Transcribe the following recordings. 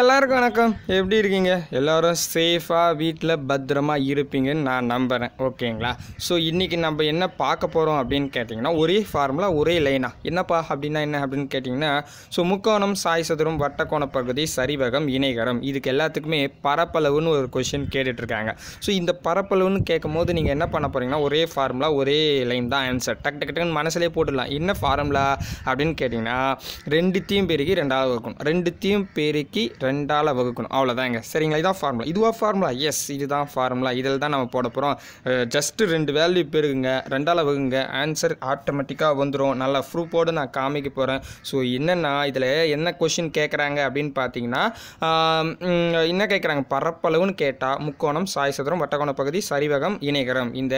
எல்லாருக்கும் வணக்கம். எப்படி இருக்கீங்க? எல்லோரும் சேஃபாக வீட்டில் பத்திரமா இருப்பீங்கன்னு நான் நம்புகிறேன் ஓகேங்களா? ஸோ இன்றைக்கி நம்ம என்ன பார்க்க போகிறோம் அப்படின்னு கேட்டிங்கன்னா ஒரே ஃபார்முலா ஒரே லைனா என்னப்பா? அப்படின்னா என்ன அப்படின்னு கேட்டிங்கன்னா ஸோ முக்கோணம் சாய் சதுரம் வட்டக்கோண பகுதி சரிவகம் இணைகரம். இதுக்கு எல்லாத்துக்குமே பரப்பளவுன்னு ஒரு கொஷின் கேட்டுட்ருக்காங்க. ஸோ இந்த பரப்பளவுன்னு கேட்கும் போது நீங்கள் என்ன பண்ண போகிறீங்கன்னா ஒரே ஃபார்முலா ஒரே லைன் தான் ஆன்சர் டக் டக் டக்குன்னு மனசுலேயே போட்டுடலாம். என்ன ஃபார்முலா அப்படின்னு கேட்டிங்கன்னா ரெண்டுத்தையும் பெருக்கி ரெண்டாவது இருக்கும் ரெண்டுத்தையும் பெருக்கி ரெண்டால் வகுக்கணும். அவ்வளோதாங்க சரிங்களா? இதான் ஃபார்முலா இதுவாக ஃபார்முலா எஸ் இதுதான் ஃபார்முலா இதில் தான் நம்ம போட போகிறோம் ஜஸ்ட்டு ரெண்டு வேல்யூ பெருகுங்க. ரெண்டால் வகுங்க. ஆன்சர் ஆட்டோமேட்டிக்காக வந்துடும் நல்லா ப்ரூஃபோடு நான் காமிக்க போகிறேன் ஸோ என்னென்னா இதில் என்ன கொஷின் கேட்குறாங்க அப்படின்னு பார்த்தீங்கன்னா என்ன கேட்குறாங்க பரப்பளவுன்னு கேட்டால் முக்கோணம் சாய் சதுரம் வட்டக்கோண பகுதி சரிவகம் இணைகரம். இந்த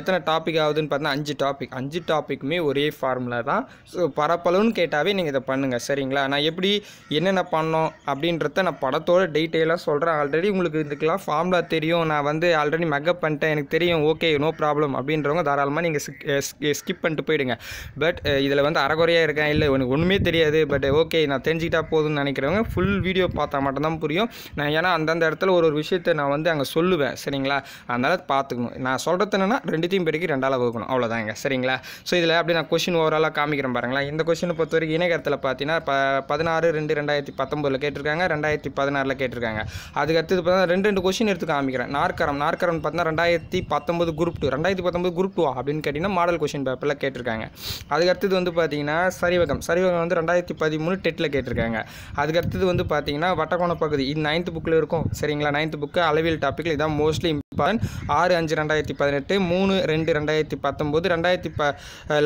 எத்தனை டாபிக் ஆகுதுன்னு பார்த்தீங்கன்னா அஞ்சு டாபிக் அஞ்சு டாப்பிக்குமே ஒரே ஃபார்முலா தான். ஸோ பரப்பளவுன்னு கேட்டாவே நீங்கள் இதை பண்ணுங்கள் சரிங்களா? நான் எப்படி என்னென்ன பண்ணோம்? அப்படின்றத நான் படத்தோட டீட்டெயிலாக சொல்கிறேன் ஆல்ரெடி உங்களுக்கு இதுக்கெல்லாம் ஃபார்முலா தெரியும். நான் வந்து ஆல்ரெடி மெக்கப் பண்ணிட்டேன். எனக்கு தெரியும். ஓகே நோ ப்ராப்ளம் அப்படின்றவங்க தாராளமாக நீங்கள் ஸ்கிப் eh, eh, பண்ணிட்டு போயிடுங்க. பட் eh, இதில் வந்து அறகுறையாக இருக்கேன். இல்லை உனக்கு ஒன்றுமே தெரியாது. பட் ஓகே நான் தெரிஞ்சுக்கிட்டா போதும்னு நினைக்கிறவங்க ஃபுல் வீடியோ பார்த்தா மட்டும்தான் புரியும். நான் ஏன்னா அந்தந்த இடத்துல ஒரு ஒரு விஷயத்தை நான் வந்து அங்கே சொல்லுவேன். சரிங்களா? அதனால் பார்த்துக்கணும். நான் சொல்கிறது என்னென்னா ரெண்டுத்தையும் பெருக்கி ரெண்டால் வகுக்கணும். அவ்வளோதாங்க சரிங்களா? ஸோ இதில் அப்படி நான் கொஷின் ஓவராலாக காமிக்கிறேன் பாருங்களேன். இந்த கொஷினை பொறுத்த வரைக்கும் இணையகரத்தில் பார்த்தீங்கன்னா ப பதினாறு ரெண்டு ரெண்டாயிரத்தி பத்தொம்போதில் கேட்டிருக்காங்க ரெண்டாயிரத்தி பதினாறில் கேட்டிருக்காங்க. அதுக்கு அடுத்தது பார்த்தா ரெண்டு ரெண்டு கொஷின் எடுத்து காமிக்கிறேன். நாற்கரம் நாற்கரம் பார்த்தீங்கன்னா ரெண்டாயிரத்தி பத்தொம்பது குரூப் டூ ரெண்டாயிரத்தி பத்தொம்பது குரூப் டூ அப்படின்னு கேட்டிங்கன்னா மாடல் கொஷின் பேப்பரில் கேட்டிருக்காங்க. அதுக்கு அடுத்தது வந்து பார்த்தீங்கன்னா சரிவகம். சரிவகம் வந்து ரெண்டாயிரத்தி பதிமூணு டெட்டில் கேட்டிருக்காங்க. அதுக்கு அடுத்தது வந்து பார்த்தீங்கன்னா வட்டக்கோண பகுதி. இது நைன்த் புக்கில் இருக்கும். சரிங்களா? நைன்த் புக்கு அளவியல் டாப்பிக்கில் இதான் மோஸ்ட்லி இம்பார்ட்டன்ட் ஆறு அஞ்சு ரெண்டாயிரத்தி பதினெட்டு மூணு ரெண்டு ரெண்டாயிரத்தி பத்தொம்போது ரெண்டாயிரத்தி ப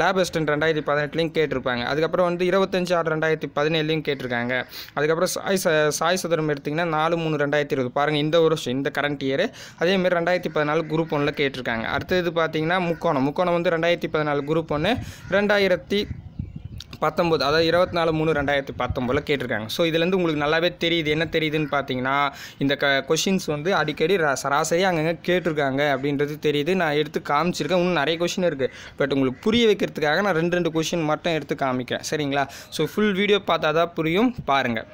லேப் அசிஸ்டன்ட் ரெண்டாயிரத்தி பதினெட்டுலையும் கேட்டிருப்பாங்க. அதுக்கப்புறம் வந்து இருபத்தஞ்சு ஆறு ரெண்டாயிரத்தி பதினேழுலையும் கேட்டிருக்காங்க. அதுக்கப்புறம் சாய் ச சாய் சதுரம் எடுத்திங்கன்னா நாலு மூணு ரெண்டாயிரத்தி இருபது. பாருங்கள் இந்த வருஷம் இந்த கரண்ட் இயர் அதேமாரி ரெண்டாயிரத்தி பதினாலு குரூப் ஒன்றில் கேட்டிருக்காங்க. அடுத்தது பார்த்தீங்கன்னா முக்கோணம். முக்கோணம் வந்து ரெண்டாயிரத்தி பதினாலு குரூப் ஒன்று ரெண்டாயிரத்தி பத்தொம்போது அதாவது இருபத்தி நாலு மூணு ரெண்டாயிரத்தி பத்தொம்போதில் கேட்டிருக்காங்க. ஸோ இதுலேருந்து உங்களுக்கு நல்லாவே தெரியுது. என்ன தெரியுதுன்னு பார்த்தீங்கன்னா இந்த க கொஷின்ஸ் வந்து அடிக்கடி சராசரி சராசரியாக அங்கங்கே கேட்டிருக்காங்க அப்படின்றது தெரியுது. நான் எடுத்து காமிச்சிருக்கேன். இன்னும் நிறைய கொஷின் இருக்குது பட் உங்களுக்கு புரிய வைக்கிறதுக்காக நான் ரெண்டு ரெண்டு கொஷின் மட்டும் எடுத்து காமிக்கிறேன். சரிங்களா? ஸோ ஃபுல் வீடியோ பார்த்தா தான் புரியும். பாருங்கள்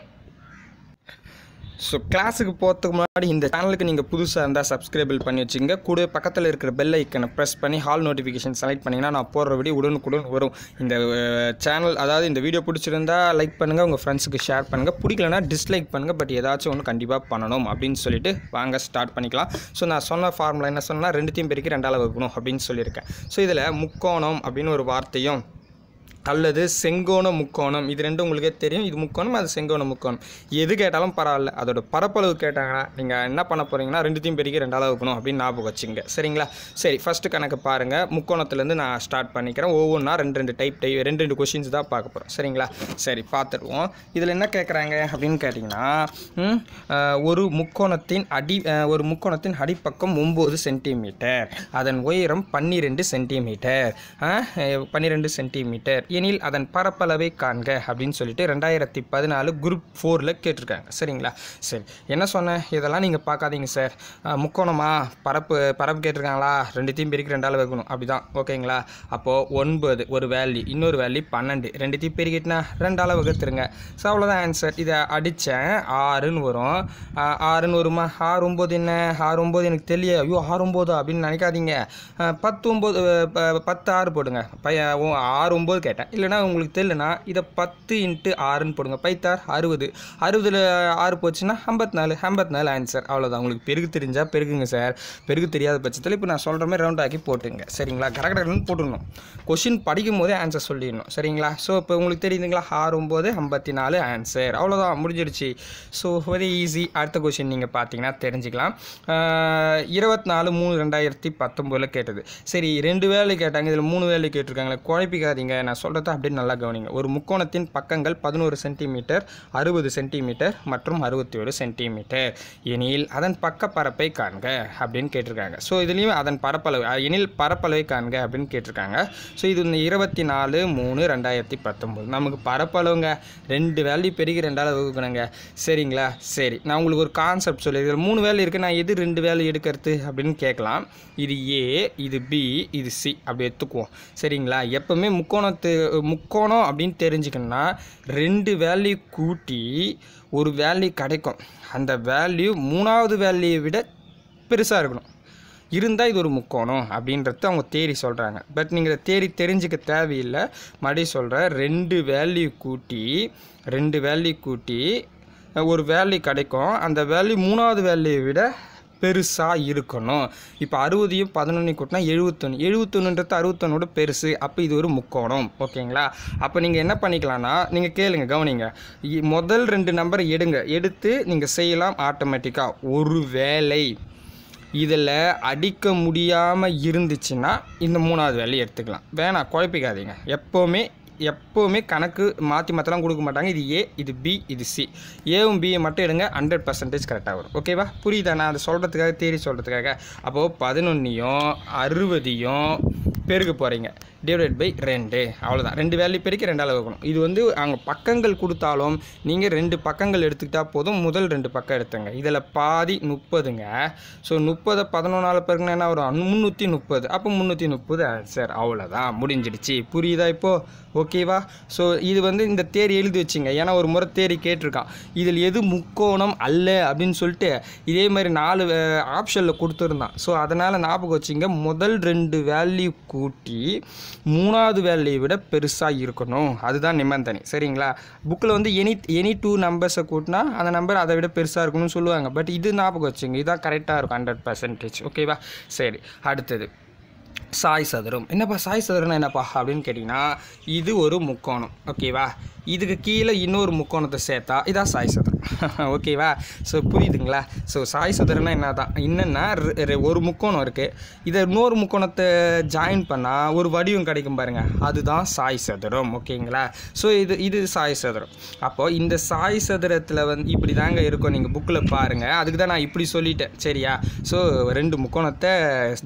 ஸோ கிளாஸுக்கு போகிறதுக்கு முன்னாடி இந்த சேனலுக்கு நீங்கள் புதுசாக இருந்தால் சப்ஸ்கிரைபிள் பண்ணி வச்சுங்க கூட பக்கத்தில் இருக்கிற பெல் ஐக்கனை ப்ரெஸ் பண்ணி ஹால் நோட்டிஃபிகேஷன் செலக்ட் பண்ணிங்கன்னா நான் போடுற வீடியோ உடனுக்குடன் வரும். இந்த சேனல் அதாவது இந்த வீடியோ பிடிச்சிருந்தா லைக் பண்ணுங்கள் உங்கள் ஃப்ரெண்ட்ஸுக்கு ஷேர் பண்ணுங்கள் பிடிக்கலனா டிஸ்லைக் பண்ணுங்கள் பட் ஏதாச்சும் ஒன்று கண்டிப்பாக பண்ணணும் அப்படின்னு சொல்லிட்டு வாங்க ஸ்டார்ட் பண்ணிக்கலாம். ஸோ நான் சொன்ன ஃபார்முலா என்ன சொன்னால் ரெண்டுத்தையும் பெருக்கி ரெண்டாவது வைக்கணும் அப்படின்னு சொல்லியிருக்கேன். ஸோ இதில் முக்கோணம் அப்படின்னு ஒரு வார்த்தையும் அல்லது செங்கோண முக்கோணம். இது ரெண்டும் உங்களுக்கே தெரியும். இது முக்கோணம் அது செங்கோண முக்கோணம். எது கேட்டாலும் பரவாயில்ல. அதோட பரப்பளவு கேட்டாங்கன்னா நீங்கள் என்ன பண்ண போகிறீங்கன்னா ரெண்டுத்தையும் பெருக்கி ரெண்டாவது வைக்கணும் அப்படின்னு ஞாபகம் வச்சுங்க சரிங்களா? சரி ஃபஸ்ட்டு கணக்கு பாருங்கள் முக்கோணத்துலேருந்து நான் ஸ்டார்ட் பண்ணிக்கிறேன். ஒவ்வொன்றா ரெண்டு ரெண்டு டைப் டைப் ரெண்டு ரெண்டு கொஷின்ஸ் தான் பார்க்க போகிறோம் சரிங்களா? சரி பார்த்துருவோம். இதில் என்ன கேட்குறாங்க அப்படின்னு கேட்டிங்கன்னா ஒரு முக்கோணத்தின் அடி ஒரு முக்கோணத்தின் அடிப்பக்கம் ஒம்பது சென்டிமீட்டர் அதன் உயரம் பன்னிரெண்டு சென்டிமீட்டர் பன்னிரெண்டு சென்டிமீட்டர் எனில் அதன் பரப்பளவை காண்க அப்படின்னு சொல்லிட்டு ரெண்டாயிரத்தி பதினாலு குரூப் ஃபோரில் கேட்டிருக்காங்க. சரிங்களா? சரி. என்ன சொன்னேன்? இதெல்லாம் நீங்கள் பார்க்காதீங்க சார் முக்கோணமா பரப்பு பரப்பு கேட்டிருக்காங்களா? ரெண்டுத்தையும் பெருக்கி ரெண்டால் வைக்கணும் அப்படி தான் ஓகேங்களா? அப்போது ஒன்பது ஒரு வேல்யூ இன்னொரு வேல்யூ பன்னெண்டு. ரெண்டுத்தையும் பெருக்கிட்டுனா ரெண்டால் வகுத்துருங்க. ஸோ அவ்வளோதான் ஆன்சர் இதை அடித்தேன் ஆறுன்னு வரும். ஆறுன்னு வருமா? ஆறு ஒம்பது என்ன? ஆறு ஒம்பது எனக்கு தெரியல ஐயோ ஆறு ஒம்பது அப்படின்னு நினைக்காதீங்க. பத்து ஒம்பது ப- பத்து ஆறு போடுங்க. பையன் ஆறு ஒம்பது கேட்டேன். இல்லைனா உங்களுக்கு தெரியலனா இதை பத்து இன்ட்டு ஆறுன்னு போடுங்க. பைத்தார் அறுபது. அறுபதில் ஆறு போச்சுன்னா ஐம்பத்தி நாலு ஐம்பத்தி நாலு ஆன்சர் அவ்வளோதான் உங்களுக்கு பெருகு தெரிஞ்சால் பெருகுங்க சார் பெருகு தெரியாத பட்சத்தில் இப்போ நான் சொல்கிற மாதிரி ரவுண்ட் ஆக்கி போட்டுங்க. சரிங்களா? கரெக்டாக போட்டுடணும். கொஷின் படிக்கும் போதே ஆன்சர் சொல்லிடணும். சரிங்களா? ஸோ இப்போ உங்களுக்கு தெரியுதுங்களா? ஆறு ஒம்பது ஐம்பத்தி நாலு ஆன்சர் அவ்வளோதான் முடிஞ்சிடுச்சு ஸோ வெரி ஈஸி அடுத்த கொஷின் நீங்கள் பார்த்தீங்கன்னா தெரிஞ்சுக்கலாம். இருபத்தி நாலு மூணு ரெண்டாயிரத்தி பத்தொம்போதில் கேட்டது. சரி ரெண்டு வேலை கேட்டாங்க. இதில் மூணு வேலை கேட்டிருக்காங்களே. குழப்பிக்காதீங்க. நான் சொல்கிறத அப்படியே நல்லா கவனிங்க. ஒரு முக்கோணத்தின் பக்கங்கள் பதினோரு சென்டிமீட்டர் அறுபது சென்டிமீட்டர் மற்றும் அறுபத்தி ஒரு சென்டிமீட்டர். எனில் அதன் பக்க பரப்பை காண்க அப்படின்னு கேட்டிருக்காங்க. ஸோ இதுலேயும் அதன் பரப்பளவு எனில் பரப்பளவை காண்க அப்படின்னு கேட்டிருக்காங்க. ஸோ இது இந்த இருபத்தி நாலு மூணு ரெண்டாயிரத்தி பத்தொம்போது. நமக்கு பரப்பளவுங்க ரெண்டு வேல்யூ பெருகி ரெண்டாவது வகுக்கணுங்க. சரிங்களா? சரி. நான் உங்களுக்கு ஒரு கான்செப்ட் சொல்லி மூணு வேல்யூ இருக்குது நான் எது ரெண்டு வேல்யூ எடுக்கிறது அப்படின்னு கேட்கலாம். இது ஏ இது பி இது சி அப்படி எடுத்துக்குவோம். சரிங்களா? எப்போவுமே முக்கோணத்து முக்கோணம் அப்படின்னு தெரிஞ்சுக்கணும்னா ரெண்டு வேல்யூ கூட்டி ஒரு வேல்யூ கிடைக்கும். அந்த வேல்யூ மூணாவது வேல்யூவை விட பெருசாக இருக்கணும். இருந்தால் இது ஒரு முக்கோணம் அப்படின்றது அவங்க தேரி சொல்கிறாங்க பட் நீங்கள் தேரி தெரிஞ்சுக்க தேவையில்லை. மறுபடியும் சொல்கிறேன் ரெண்டு வேல்யூ கூட்டி ரெண்டு வேல்யூ கூட்டி ஒரு வேல்யூ கிடைக்கும். அந்த வேல்யூ மூணாவது வேல்யூவை விட பெருசாக இருக்கணும். இப்போ அறுபதையும் பதினொன்று கூட்டினா எழுபத்தொன்று எழுபத்தொன்னுன்றது அறுபத்தொன்னோட பெருசு. அப்போ இது ஒரு முக்கோணம். ஓகேங்களா? அப்போ நீங்கள் என்ன பண்ணிக்கலாம்னா நீங்கள் கேளுங்க கவனிங்க. இ- முதல் ரெண்டு நம்பரை எடுங்க. எடுத்து நீங்கள் செய்யலாம் ஆட்டோமேட்டிக்காக ஒரு வேலை இதில் அடிக்க முடியாமல் இருந்துச்சுன்னா இந்த மூணாவது வேலையை எடுத்துக்கலாம். வேணாம் குழப்பிக்காதீங்க. எப்போவுமே எப்போவுமே கணக்கு மாற்றி மாற்றலாம் கொடுக்க மாட்டாங்க. இது ஏ இது பி இது சி ஏவும் பியை மட்டும் எடுங்க ஹண்ட்ரட் பர்சன்டேஜ் கரெக்டாக வரும். ஓகேவா புரியுதா? நான் அதை சொல்கிறதுக்காக தேடி சொல்கிறதுக்காக அப்போது பதினொன்றையும் அறுபதையும் பெருக்க போகிறீங்க டிவைடட் பை ரெண்டு. அவ்வளோதான் ரெண்டு வேல்யூ பெருக்கி ரெண்டால் வகுக்கணும் இது வந்து அங்கே பக்கங்கள் கொடுத்தாலும் நீங்கள் ரெண்டு பக்கங்கள் எடுத்துக்கிட்டால் போதும். முதல் ரெண்டு பக்கம் எடுத்துங்க. இதில் பாதி முப்பதுங்க. ஸோ முப்பதை பதினொன்றால் பெருக்குனா என்ன வரும்? முந்நூற்றி முப்பது. அப்போ முந்நூற்றி முப்பது ஆன்சர் அவ்வளோதான் முடிஞ்சிடுச்சு. புரியுதா இப்போது ஓகே ஓகேவா? ஸோ இது வந்து இந்த தேரி எழுதி வச்சுங்க. ஏன்னா ஒரு முறை தேரி கேட்டிருக்கான் இதில் எது முக்கோணம் அல்ல அப்படின்னு சொல்லிட்டு இதே மாதிரி நாலு ஆப்ஷனில் கொடுத்துருந்தான் ஸோ அதனால் ஞாபகம் வச்சுங்க முதல் ரெண்டு வேல்யூ கூட்டி மூணாவது வேல்யூ விட பெருசாக இருக்கணும். அதுதான் நிபந்தனை. சரிங்களா? புக்கில் வந்து எனி எனி டூ நம்பர்ஸை கூட்டினா அந்த நம்பர் அதை விட பெருசாக இருக்கணும்னு சொல்லுவாங்க. பட் இது ஞாபகம் வச்சுங்க. இதுதான் கரெக்டாக இருக்கும் ஹண்ட்ரட் பர்சன்டேஜ் ஓகேவா? சரி அடுத்தது. சாய் சதுரம். என்னப்பா சாய் சதுரம்னா என்னப்பா அப்படின்னு கேட்டிங்கன்னா இது ஒரு முக்கோணம். ஓகேவா? இதுக்கு கீழே இன்னொரு முக்கோணத்தை சேர்த்தா இதான் சாய் சதுரம். ஓகேவா? ஸோ புரியுதுங்களா? ஸோ சாய் சதுரம்னா என்ன தான் என்னென்னா ஒரு முக்கோணம் இருக்குது இதை இன்னொரு முக்கோணத்தை ஜாயின் பண்ணால் ஒரு வடிவம் கிடைக்கும் பாருங்கள் அதுதான் சாய் சதுரம். ஓகேங்களா? ஸோ இது இது சாய் சதுரம். அப்போது இந்த சாய் சதுரத்தில் வந்து இப்படி தாங்க இருக்கும் நீங்கள் புக்கில் பாருங்கள் அதுக்கு தான் நான் இப்படி சொல்லிட்டேன். சரியா? ஸோ ரெண்டு முக்கோணத்தை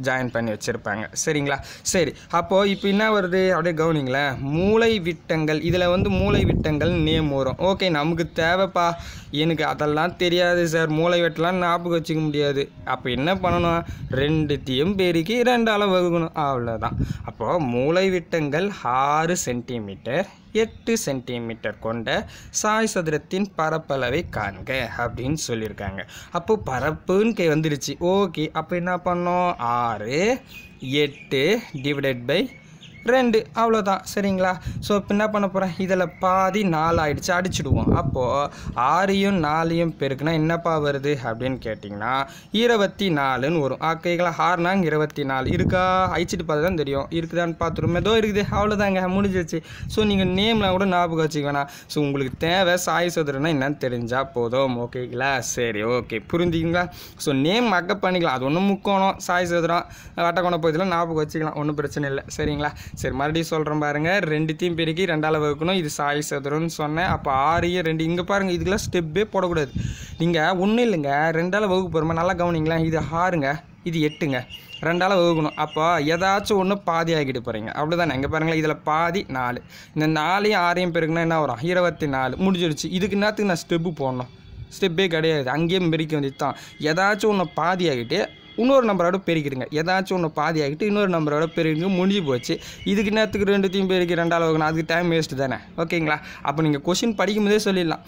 ஜாயின் பண்ணி வச்சுருப்பாங்க. சரி சரிங்களா? சரி அப்போது இப்போ என்ன வருது? அப்படியே கவனிங்களேன். மூளை விட்டங்கள் இதில் வந்து மூளை விட்டங்கள் நேம் வரும். ஓகே நமக்கு தேவைப்பா. எனக்கு அதெல்லாம் தெரியாது சார் மூளை வெட்டலாம் ஞாபகம் வச்சுக்க முடியாது. அப்போ என்ன பண்ணணும்? ரெண்டுத்தையும் பெருக்கி ரெண்டால் வகுக்கணும். அவ்வளோதான் அப்போது மூளை விட்டங்கள் ஆறு சென்டிமீட்டர் எட்டு சென்டிமீட்டர் கொண்ட சாய் சதுரத்தின் பரப்பளவை காண்க அப்படின்னு சொல்லியிருக்காங்க. அப்போது பரப்புன்னு கே வந்துடுச்சு ஓகே அப்போ என்ன பண்ணோம்? ஆறு எட்டு டிவைடட் பை ரெண்டு அவ்வளோதான் சரிங்களா? ஸோ இப்போ என்ன பண்ண போகிறேன் இதில் பாதி நாலு ஆயிடுச்சு. அடிச்சிடுவோம். அப்போது ஆறையும் நாலையும் பெருக்குனா என்னப்பா வருது? அப்படின்னு கேட்டிங்கன்னா இருபத்தி நாலுன்னு வரும். ஆக்கைகளாக ஆறுனாங்க இருபத்தி நாலு. இருக்கா? அழிச்சிட்டு பார்த்து தான் தெரியும். இருக்குதான்னு பார்த்துருமே ஏதோ இருக்குது. அவ்வளோதாங்க முடிஞ்சிருச்சு. ஸோ நீங்கள் நேம்லாம் கூட ஞாபகம் வச்சுக்க வேணாம். ஸோ உங்களுக்கு தேவை சாய் சோதரனா என்னன்னு தெரிஞ்சால் போதும். ஓகேங்களா சரி ஓகே புரிஞ்சிக்கிங்களா? ஸோ நேம் மக்கப் பண்ணிக்கலாம். அது ஒன்றும் முக்கோணம். சாய் சதுரம் வட்டக்கோணம் பகுதியில் ஞாபகம் வச்சுக்கலாம். ஒன்றும் பிரச்சனை இல்லை. சரிங்களா? சரி மறுபடியும் சொல்கிறேன் பாருங்கள் ரெண்டுத்தையும் பெருக்கி ரெண்டால் வகுக்கணும். இது சாய் சதுரம்னு சொன்னேன். அப்போ ஆறையும் ரெண்டு. இங்கே பாருங்கள் இதுக்கெல்லாம் ஸ்டெப்பே போடக்கூடாது. நீங்கள் ஒன்றும் இல்லைங்க. ரெண்டால் வகுப்பு போகிறோமா நல்லா கவனிங்களேன். இது ஆறுங்க. இது எட்டுங்க. ரெண்டால் வகுக்கணும். அப்போ ஏதாச்சும் ஒன்று பாதி ஆகிட்டு போகிறீங்க அவ்வளோதானே இங்கே பாருங்களேன் இதில் பாதி நாலு. இந்த நாலையும் ஆறையும் பெருக்குனா என்ன வரும்? இருபத்தி நாலு முடிஞ்சிருச்சு. இதுக்கு என்னத்துக்கு நான் ஸ்டெப்பு போடணும்? ஸ்டெப்பே கிடையாது. அங்கேயும் பெருக்க வேண்டியது தான் ஏதாச்சும் ஒன்று பாதி ஆகிட்டு இன்னொரு நம்பரோட பெருக்கிடுங்க ஏதாச்சும் ஒன்று பாதி ஆகிட்டு இன்னொரு நம்பரோட பெருகிங்க முடிஞ்சு போச்சு. இதுக்கு நேரத்துக்கு ரெண்டுத்தையும் பெருக்கி ரெண்டால் வகுக்கணும் அதுக்கு டைம் வேஸ்ட்டு தானே. ஓகேங்களா? அப்போ நீங்கள் கொஷின் படிக்கும்போதே சொல்லிடலாம்.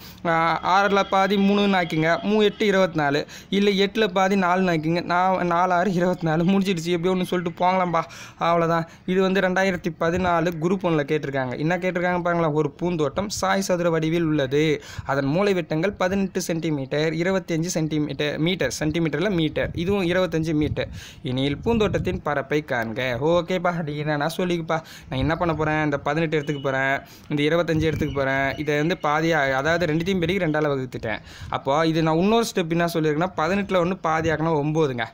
ஆறில் பாதி மூணுன்னு ஆக்கிங்க மூ எட்டு இருபத்தி நாலு இல்லை எட்டில் பாதி நாலுன்னு ஆக்கிங்க நான் நாலு ஆறு இருபத்தி நாலு முடிஞ்சிடுச்சு. எப்படி ஒன்று சொல்லிட்டு போங்களாம்பா. அவ்வளோதான் இது வந்து ரெண்டாயிரத்தி பதினாலு குரூப் ஒன்றில் கேட்டிருக்காங்க. என்ன கேட்டிருக்காங்க பாருங்களா ஒரு பூந்தோட்டம் சாய் சதுர வடிவில் உள்ளது. அதன் மூளைவிட்டங்கள் பதினெட்டு சென்டிமீட்டர் இருபத்தஞ்சு சென்டிமீட்டர் மீட்டர் சென்டிமீட்டரில் மீட்டர் இதுவும் இருபத்தஞ்சு மீட்டர் இனியில் பூந்தோட்டத்தின் பரப்பை காண்க. ஓகேப்பா அது நான் சொல்லிக்கப்பா. நான் என்ன பண்ண போகிறேன் இந்த பதினெட்டு எடுத்துக்க போகிறேன் இந்த இருபத்தஞ்சு எடுத்துக்க போகிறேன் இதை வந்து பாதியாக அதாவது ரெண்டுத்தையும் பெருக்கி ரெண்டால் வகுத்துட்டேன். அப்போது இது நான் இன்னொரு ஸ்டெப் என்ன சொல்லியிருக்கேன்னா பதினெட்டில் ஒன்று பாதியாக்கினா ஒம்போதுங்க.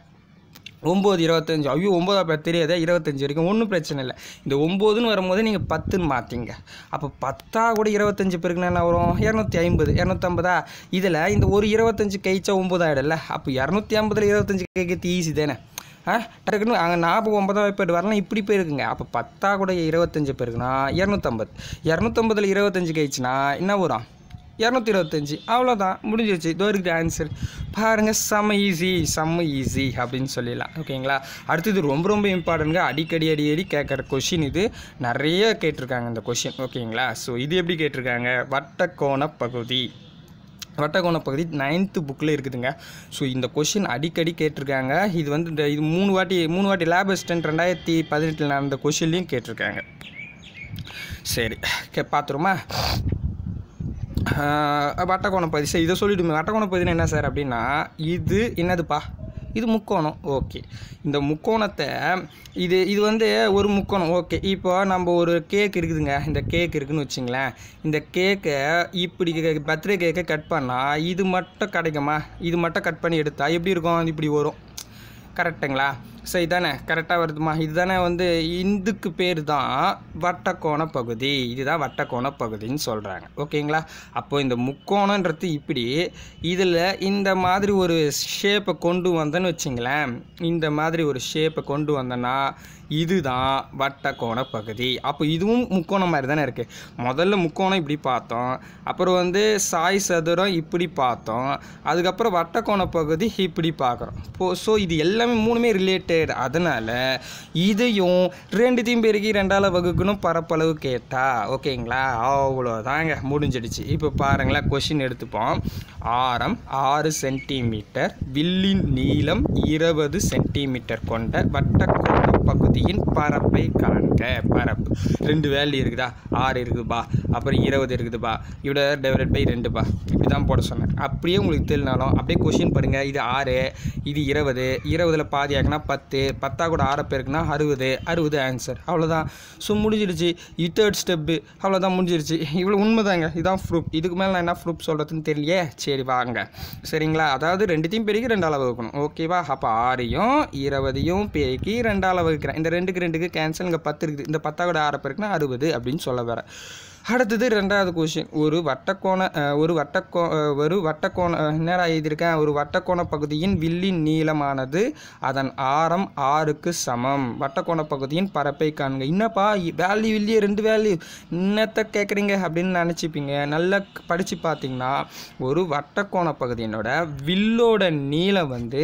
ஒம்பது இருபத்தஞ்சு. ஐயோ ஒம்பதா பேர் தெரியாதே இருபத்தஞ்சி வரைக்கும். ஒன்றும் பிரச்சனை இல்லை. இந்த ஒம்போதுன்னு வரும்போது நீங்கள் பத்துன்னு மாற்றிங்க அப்போ பத்தா கூட இருபத்தஞ்சி பேருக்குன்னா என்ன வரும்? இரநூத்தி ஐம்பது இரநூத்தம்பதா? இதில் இந்த ஒரு இருபத்தஞ்சி கழிச்சா ஒம்பது ஆகிடல அப்போ இரநூத்தி ஐம்பதில் இருபத்தஞ்சி கைக்கிறது ஈஸி தானே. ஆ டக்குன்னு அங்கே நாற்பது ஒன்பதாம் பேர் வரலாம் இப்படி போயிருக்குங்க. அப்போ பத்தா கூட இருபத்தஞ்சி பேருக்குன்னா இரநூத்தம்பது. இரநூத்தம்பதில் இருபத்தஞ்சி கழிச்சுனா என்ன வரும்? இரநூத்தி இருபத்தஞ்சி. அவ்வளோதான். முடிஞ்சிருச்சு. இதோ இருக்குது ஆன்சர் பாருங்கள் செம்ம ஈஸி செம்ம ஈஸி அப்படின்னு சொல்லிடலாம். ஓகேங்களா? அடுத்தது ரொம்ப ரொம்ப இம்பார்ட்டன்ட்ங்க அடிக்கடி அடிக்கடி கேட்குற கொஷின் இது. நிறைய கேட்டிருக்காங்க இந்த கொஷின் ஓகேங்களா? ஸோ இது எப்படி கேட்டிருக்காங்க? வட்டக்கோண பகுதி. வட்டக்கோண பகுதி நைன்த்து புக்கில் இருக்குதுங்க. ஸோ இந்த கொஷின் அடிக்கடி கேட்டிருக்காங்க. இது வந்து இந்த இது மூணு வாட்டி மூணு வாட்டி லேப் அசிஸ்டன்ட் ரெண்டாயிரத்தி பதினெட்டில் நடந்த கொஷின்லேயும் கேட்டிருக்காங்க. சரி கே பார்த்துருமா? வட்டக்கோணம் பதி சரி இதை சொல்லிவிடுமே வட்டக்கோண பதினா என்ன சார் அப்படின்னா இது என்னதுப்பா? இது முக்கோணம். ஓகே. இந்த முக்கோணத்தை இது இது வந்து ஒரு முக்கோணம். ஓகே. இப்போ நம்ம ஒரு கேக் இருக்குதுங்க. இந்த கேக் இருக்குதுன்னு வச்சிங்களேன். இந்த கேக்கை இப்படி பர்த்டே கேக்கை கட் பண்ணால் இது மட்டும் கிடைக்குமா? இது மட்டும் கட் பண்ணி எடுத்தால் எப்படி இருக்கும்? இப்படி வரும். கரெக்டுங்களா ஸோ இதானே கரெக்டாக வருதுமா? இதுதானே வந்து இந்துக்கு பேர் தான் வட்டக்கோண பகுதி. இதுதான் வட்டக்கோண பகுதின்னு சொல்கிறாங்க ஓகேங்களா? அப்போது இந்த முக்கோணன்றது இப்படி இதில் இந்த மாதிரி ஒரு ஷேப்பை கொண்டு வந்தேன்னு வச்சிங்களேன். இந்த மாதிரி ஒரு ஷேப்பை கொண்டு வந்தேன்னா இதுதான் வட்டக்கோண பகுதி. அப்போ இதுவும் முக்கோணம் மாதிரி தானே இருக்குது முதல்ல முக்கோணம் இப்படி பார்த்தோம். அப்புறம் வந்து சாய் சதுரம் இப்படி பார்த்தோம். அதுக்கப்புறம் வட்டக்கோண பகுதி இப்படி பார்க்குறோம். இப்போது ஸோ இது எல்லாமே மூணுமே ரிலேட்டட் அதனால் இதையும் ரெண்டுத்தையும் பெருக்கி ரெண்டால் வகுக்கணும் பரப்பளவு கேட்டா. ஓகேங்களா? அவ்வளோதாங்க முடிஞ்சிடுச்சு. இப்போ பாருங்களேன் கொஷின் எடுத்துப்போம். ஆரம் ஆறு சென்டிமீட்டர் வில்லின் நீளம் இருபது சென்டிமீட்டர் கொண்ட வட்டக்கோண பகுதியின் பரப்பை காண்க. பரப்பு. ரெண்டு வேல்யூ இருக்குதா? ஆறு இருக்குதுப்பா. அப்புறம் இருபது இருக்குதுப்பா. இவ்வளோ டிவைட் பை ரெண்டுப்பா. இப்படி தான் போட சொன்னேன். அப்படியே உங்களுக்கு தெரியலனாலும் அப்படியே கொஷின் பாருங்கள் இது ஆறு இது இருபது. இருபதில் பாதி ஆகினா பத்து. பத்தா கூட ஆற பேருக்குன்னா அறுபது அறுபது ஆன்சர் அவ்வளோதான் ஸோ முடிஞ்சிடுச்சு. இது தேர்ட் ஸ்டெப்பு அவ்வளோதான் முடிஞ்சிருச்சு. இவ்வளோ உண்மைதாங்க. இதான் ப்ரூப் இதுக்கு மேலே நான் என்ன ப்ரூப் சொல்கிறதுன்னு தெரியலையே. சரி வாங்க. சரிங்களா? அதாவது ரெண்டுத்தையும் பெருக்கி ரெண்டால் அளவு ஓகேவா அப்போ ஆறையும் இருபதையும் பெருக்கி ரெண்டால் அளவு இந்த ரெண்டுக்கு ரெண்டுக்கு கேன்சல் இங்கே பத்து இருக்குது. இந்த பத்தா கூட ஆற பேருக்குன்னா அறுபது அப்படின்னு சொல்ல வரேன் அடுத்தது ரெண்டாவது கொஷின் ஒரு வட்டக்கோண ஒரு வட்டக்கோ ஒரு வட்டக்கோண என்னடா எழுதியிருக்கேன்? ஒரு வட்டக்கோண பகுதியின் வில்லின் நீளமானது அதன் ஆரம் ஆறுக்கு சமம். வட்டக்கோண பகுதியின் பரப்பை காண்க. என்னப்பா வேல்யூ இல்லையே ரெண்டு வேல்யூ இன்னத்தை கேட்குறீங்க அப்படின்னு நினச்சிப்பீங்க. நல்லா படித்து பார்த்தீங்கன்னா ஒரு வட்டக்கோண பகுதியினோட வில்லோட நீளம் வந்து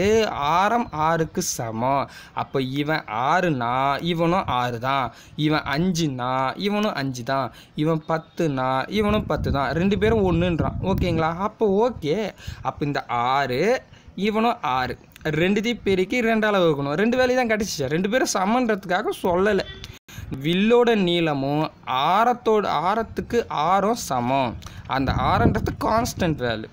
ஆரம் ஆறுக்கு சமம். அப்போ இவன் ஆறுனா இவனும் ஆறு தான் இவன் அஞ்சுனா இவனும் அஞ்சு தான் இவன் பத்துனா இவனும் பத்து தான் ரெண்டு பேரும் ஒன்றுன்றான் ஓகேங்களா? அப்போ ஓகே. அப்போ இந்த ஆறு இவனும் ஆறு. ரெண்டுத்தையும் பெருக்கி ரெண்டால் வகுக்கணும் ரெண்டு வேலையும் தான் கிடச்சிச்சு. ரெண்டு பேரும் சமன்றதுக்காக சொல்லலை. வில்லோட நீளமும் ஆரத்தோட ஆரத்துக்கு ஆரம் சமம். அந்த ஆரன்றது கான்ஸ்டன்ட் வேல்யூ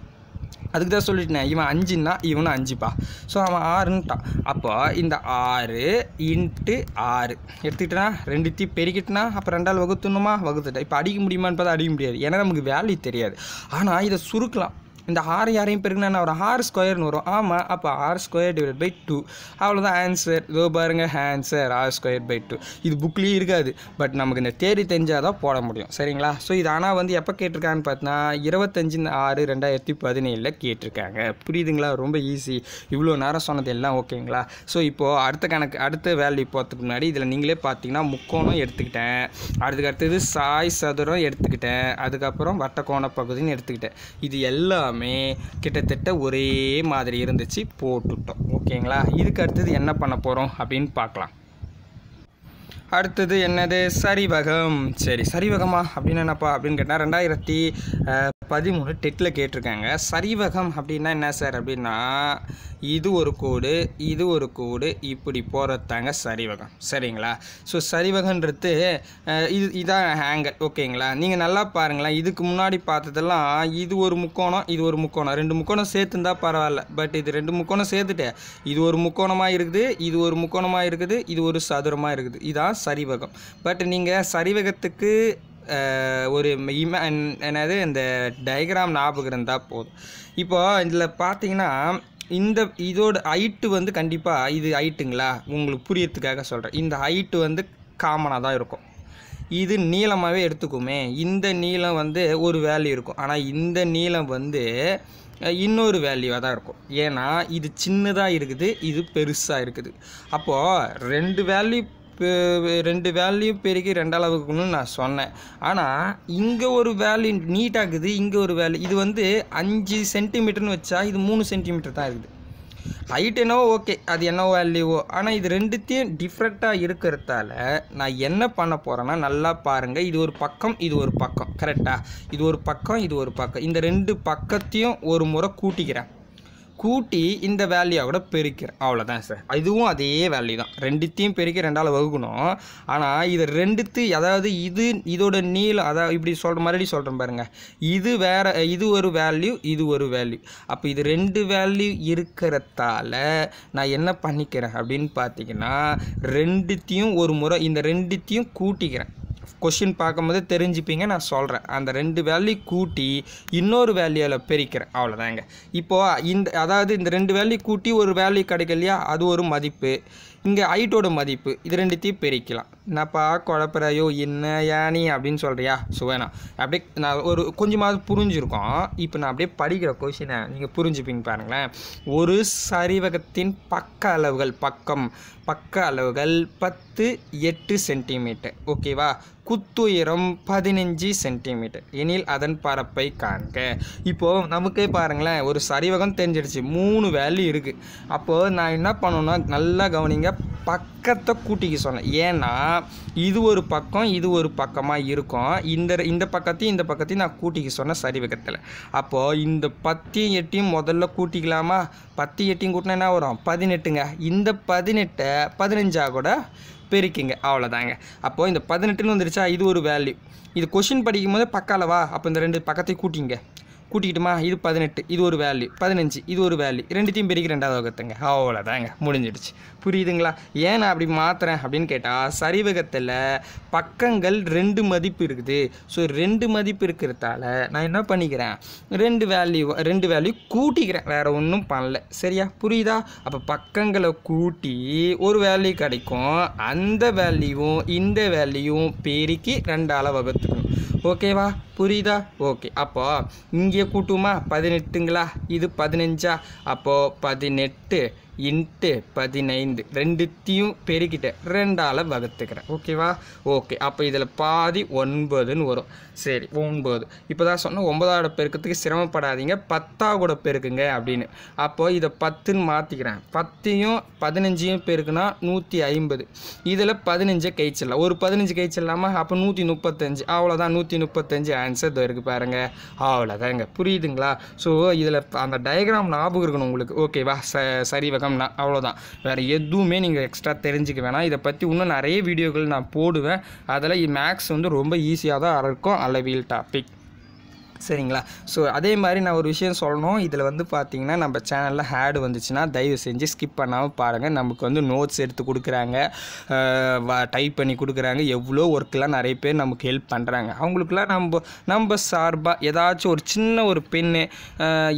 அதுக்கு தான் சொல்லிட்டேன் இவன் அஞ்சுன்னா இவனும் அஞ்சுப்பா. ஸோ அவன் ஆறுன்ட்டான் அப்போ இந்த ஆறு இன்ட்டு ஆறு. எடுத்துக்கிட்டனா ரெண்டுத்தையும் பெருக்கிட்டனா அப்போ ரெண்டாள் வகுத்துணுமா வகுத்துட்டேன் இப்போ அடிக்க முடியுமான்னு பார்த்தா அடிக்க முடியாது. ஏன்னா நமக்கு வேல்யூ தெரியாது. ஆனால் இதை சுருக்கலாம். இந்த ஆறு யாரையும் பெருக்குனா என்ன வரும்? ஆறு ஸ்கொயர்னு வரும். ஆமாம் அப்போ r square divide by two அவ்வளோதான் ஆன்சர் இதோ பாருங்க answer r square by two இது புக்லேயும் இருக்காது. பட் நமக்கு இந்த தேதி தெரிஞ்சால் தான் போட முடியும். சரிங்களா? ஸோ இது ஆனால் வந்து எப்போ கேட்டிருக்கான்னு பார்த்தீங்கன்னா இருபத்தஞ்சு ஆறு ரெண்டாயிரத்தி பதினேழில் கேட்டிருக்காங்க. புரியுதுங்களா? ரொம்ப ஈஸி இவ்வளோ நேரம் சொன்னது எல்லாம் ஓகேங்களா? ஸோ இப்போது அடுத்த கணக்கு அடுத்த வேல்யூ போகிறதுக்கு முன்னாடி இதில் நீங்களே பார்த்தீங்கன்னா முக்கோணம் எடுத்துக்கிட்டேன். அதுக்கு அடுத்தது சாய் சதுரம் எடுத்துக்கிட்டேன். அதுக்கப்புறம் வட்டக்கோண பகுதின்னு எடுத்துக்கிட்டேன். இது எல்லாமே கிட்டத்தட்ட ஒரே மாதிரி இருந்துச்சு போட்டுட்டோம். ஓகேங்களா? இதுக்கு அடுத்தது என்ன பண்ண போகிறோம் அப்படின்னு பார்க்கலாம். அடுத்தது என்னது? சரிவகம். சரி சரிவகமா அப்படின்னு என்னப்பா அப்படின்னு கேட்டால் ரெண்டாயிரத்தி அஹ், பதிமூணு டெட்டில் கேட்டிருக்காங்க. சரிவகம் அப்படின்னா என்ன சார் அப்படின்னா இது ஒரு கோடு இது ஒரு கோடு இப்படி போகிறதாங்க சரிவகம். சரிங்களா? ஸோ சரிவகன்றது இது இதான் ஆங்கிள் ஓகேங்களா? நீங்கள் நல்லா பாருங்களேன். இதுக்கு முன்னாடி பார்த்ததெல்லாம் இது ஒரு முக்கோணம் இது ஒரு முக்கோணம். ரெண்டு முக்கோணம் சேர்த்துருந்தா பரவாயில்ல. பட் இது ரெண்டு முக்கோணம் சேர்த்துட்டு இது ஒரு முக்கோணமாக இருக்குது இது ஒரு முக்கோணமாக இருக்குது இது ஒரு சதுரமாக இருக்குது. இதான் சரிவகம். பட் நீங்கள் சரிவகத்துக்கு ஒரு இம என்னது இந்த டயக்ராம் ஞாபகம் இருந்தால் போதும். இப்போது இதில் பார்த்தீங்கன்னா இந்த இதோட ஹைட்டு வந்து கண்டிப்பாக இது ஹைட்டுங்களா உங்களுக்கு புரியறதுக்காக சொல்கிறேன் இந்த ஹைட்டு வந்து காமனாக தான் இருக்கும். இது நீளமாகவே எடுத்துக்குமே. இந்த நீளம் வந்து ஒரு வேல்யூ இருக்கும். ஆனால் இந்த நீளம் வந்து இன்னொரு வேல்யூவாக தான் இருக்கும். ஏன்னா இது சின்னதாக இருக்குது இது பெருசாக இருக்குது. அப்போது ரெண்டு வேல்யூ ரெண்டு வேல்யூ பெருக்கி ரெண்டால் வகுக்கணும்னு நான் சொன்னேன். ஆனால் இங்கே ஒரு வேல்யூ நீட்டாகுது இங்கே ஒரு வேல்யூ இது வந்து அஞ்சு சென்டிமீட்டர்னு வச்சா இது மூணு சென்டிமீட்டர் தான் இருக்குது. ஹைட் என்னவோ ஓகே அது என்ன வேல்யூவோ ஆனால் இது ரெண்டுத்தையும் டிஃப்ரெண்ட்டாக இருக்கிறதால நான் என்ன பண்ண போகிறேன்னா நல்லா பாருங்கள் இது ஒரு பக்கம் இது ஒரு பக்கம். கரெக்டாக இது ஒரு பக்கம் இது ஒரு பக்கம். இந்த ரெண்டு பக்கத்தையும் ஒரு முறை கூட்டிக்கிறேன். கூட்டி இந்த வேல்யூவோட பெருக்கிறேன் அவ்வளோதான் சார் இதுவும் அதே வேல்யூ தான். ரெண்டுத்தையும் பெருக்கி ரெண்டால் வகுக்கணும். ஆனால் இது ரெண்டுத்து அதாவது இது இதோட நீளம் அதாவது இப்படி சொல்கிற மறுபடியும் சொல்கிறேன் பாருங்க. இது வேறு இது ஒரு வேல்யூ இது ஒரு வேல்யூ அப்போ இது ரெண்டு வேல்யூ இருக்கிறதால நான் என்ன பண்ணிக்கிறேன் அப்படின்னு பார்த்தீங்கன்னா ரெண்டுத்தையும் ஒரு முறை இந்த ரெண்டுத்தையும் கூட்டிக்கிறேன். கொஷின் பார்க்கும்போது தெரிஞ்சுப்பீங்க நான் சொல்கிறேன் அந்த ரெண்டு வேல்யூ கூட்டி இன்னொரு வேல்யூவில் பிரிக்கிறேன். அவ்வளோதாங்க இப்போது இந்த அதாவது இந்த ரெண்டு வேல்யூ கூட்டி ஒரு வேல்யூ கிடைக்கலையா? அது ஒரு மதிப்பு. இங்கே ஹைட்டோட மதிப்பு. இது ரெண்டுத்தையும் பிரிக்கலாம். என்னப்பா குழப்பறையோ என்ன யானி அப்படின்னு சொல்கிறியா சுவேனா? அப்படியே நான் ஒரு கொஞ்சமாவது புரிஞ்சிருக்கோம். இப்போ நான் அப்படியே படிக்கிற கொஷினை நீங்கள் புரிஞ்சுப்பீங்க பாருங்களேன். ஒரு சரிவகத்தின் பக்க அளவுகள் பக்கம் பக்க அளவுகள் பத்து எட்டு சென்டிமீட்டர் ஓகேவா குத்துயரம் பதினஞ்சு சென்டிமீட்டர் எனில் அதன் பரப்பை காண்க. இப்போது நமக்கே பாருங்களேன் ஒரு சரிவகம் தெரிஞ்சிடுச்சு. மூணு வேல்யூ இருக்குது அப்போது நான் என்ன பண்ணணும்னா நல்லா கவனிங்க பக்கத்தை கூட்டிக்க சொன்னேன். ஏன்னா இது ஒரு பக்கம் இது ஒரு பக்கமாக இருக்கும். இந்த இந்த பக்கத்தையும் இந்த பக்கத்தையும் நான் கூட்டிக்க சொன்னேன் சரி சரிவகத்தில் அப்போது இந்த பத்தையும் எட்டையும் முதல்ல கூட்டிக்கலாமா? பத்து எட்டையும் கூட்டினா என்ன வரும்? பதினெட்டுங்க. இந்த பதினெட்டை பதினஞ்சா கூட பெருக்கிங்க. அவ்வளோதாங்க. அப்போது இந்த பதினெட்டுன்னு வந்துருச்சா? இது ஒரு வேல்யூ இது கொஷின் படிக்கும் போது பக்காலவா அப்போ இந்த ரெண்டு பக்கத்தையும் கூட்டிங்க. கூட்டிக்கிட்டுமா? இது பதினெட்டு இது ஒரு வேல்யூ பதினஞ்சு இது ஒரு வேல்யூ ரெண்டுத்தையும் பெருக்கி ரெண்டாவது வகுத்துங்க அவ்வளோதாங்க முடிஞ்சிடுச்சு. புரியுதுங்களா? ஏன் நான் அப்படி மாற்றுறேன் அப்படின்னு கேட்டால் சரிவகத்தில் பக்கங்கள் ரெண்டு மதிப்பு இருக்குது. ஸோ ரெண்டு மதிப்பு இருக்கிறதால நான் என்ன பண்ணிக்கிறேன்? ரெண்டு வேல்யூ ரெண்டு வேல்யூ கூட்டிக்கிறேன். வேறு ஒன்றும் பண்ணல. சரியா? புரியுதா? அப்போ பக்கங்களை கூட்டி ஒரு வேல்யூ கிடைக்கும். அந்த வேல்யூவும் இந்த வேல்யூவும் பெருக்கி ரெண்டால் வகுத்துக்கணும். ஓகேவா புரியுதா? ஓகே அப்போ இங்கே கூட்டுமா? பதினெட்டுங்களா? இது பதினஞ்சா? அப்போது பதினெட்டு. இன்ட்டு பதினைந்து. ரெண்டுத்தையும் பெருக்கிட்டேன். ரெண்டால் வகுத்துக்கிறேன். ஓகேவா? ஓகே. அப்போ இதில் பாதி ஒன்பதுன்னு வரும். சரி ஒன்பது. இப்போ தான் சொன்னேன் ஒன்பதாவோட பெருக்கத்துக்கு சிரமப்படாதீங்க. பத்தாவோட பெருக்குங்க அப்படின்னு. அப்போது இதை பத்துன்னு மாற்றிக்கிறேன் பத்தையும் பதினஞ்சையும் பெருக்குனா நூற்றி ஐம்பது. இதில் பதினஞ்சை கழிச்சிடலாம். ஒரு பதினஞ்சு கழிச்சிடலாமா? அப்போ நூற்றி முப்பத்தஞ்சு. அவ்வளோதான் நூற்றி முப்பத்தஞ்சு ஆன்சர் இதோ இருக்குது பாருங்கள் அவ்வளோதாங்க புரியுதுங்களா? ஸோ இதில் அந்த டயக்ராம் ஞாபகம் இருக்கணும் உங்களுக்கு. ஓகேவா? ச சரி வகம்னா அவ்வளோதான். வேறு எதுவுமே நீங்கள் எக்ஸ்ட்ரா தெரிஞ்சுக்க வேணாம். இதை பற்றி இன்னும் நிறைய வீடியோக்கள் நான் போடுவேன். அதில் மேக்ஸ் வந்து ரொம்ப ஈஸியாக தான் இருக்கும். அளவியல் டாபிக் சரிங்களா? ஸோ அதே மாதிரி நான் ஒரு விஷயம் சொல்லணும். இதில் வந்து பார்த்தீங்கன்னா நம்ம சேனலில் ஹேடு வந்துச்சுன்னா தயவு செஞ்சு ஸ்கிப் பண்ணாமல் பாருங்கள் நமக்கு வந்து நோட்ஸ் எடுத்து கொடுக்குறாங்க. டைப் பண்ணி கொடுக்குறாங்க. எவ்வளோ ஒர்க்கெலாம் நிறைய பேர் நமக்கு ஹெல்ப் பண்ணுறாங்க அவங்களுக்குலாம் நம்ம நம்ம சார்பாக ஏதாச்சும் ஒரு சின்ன ஒரு பெண்ணு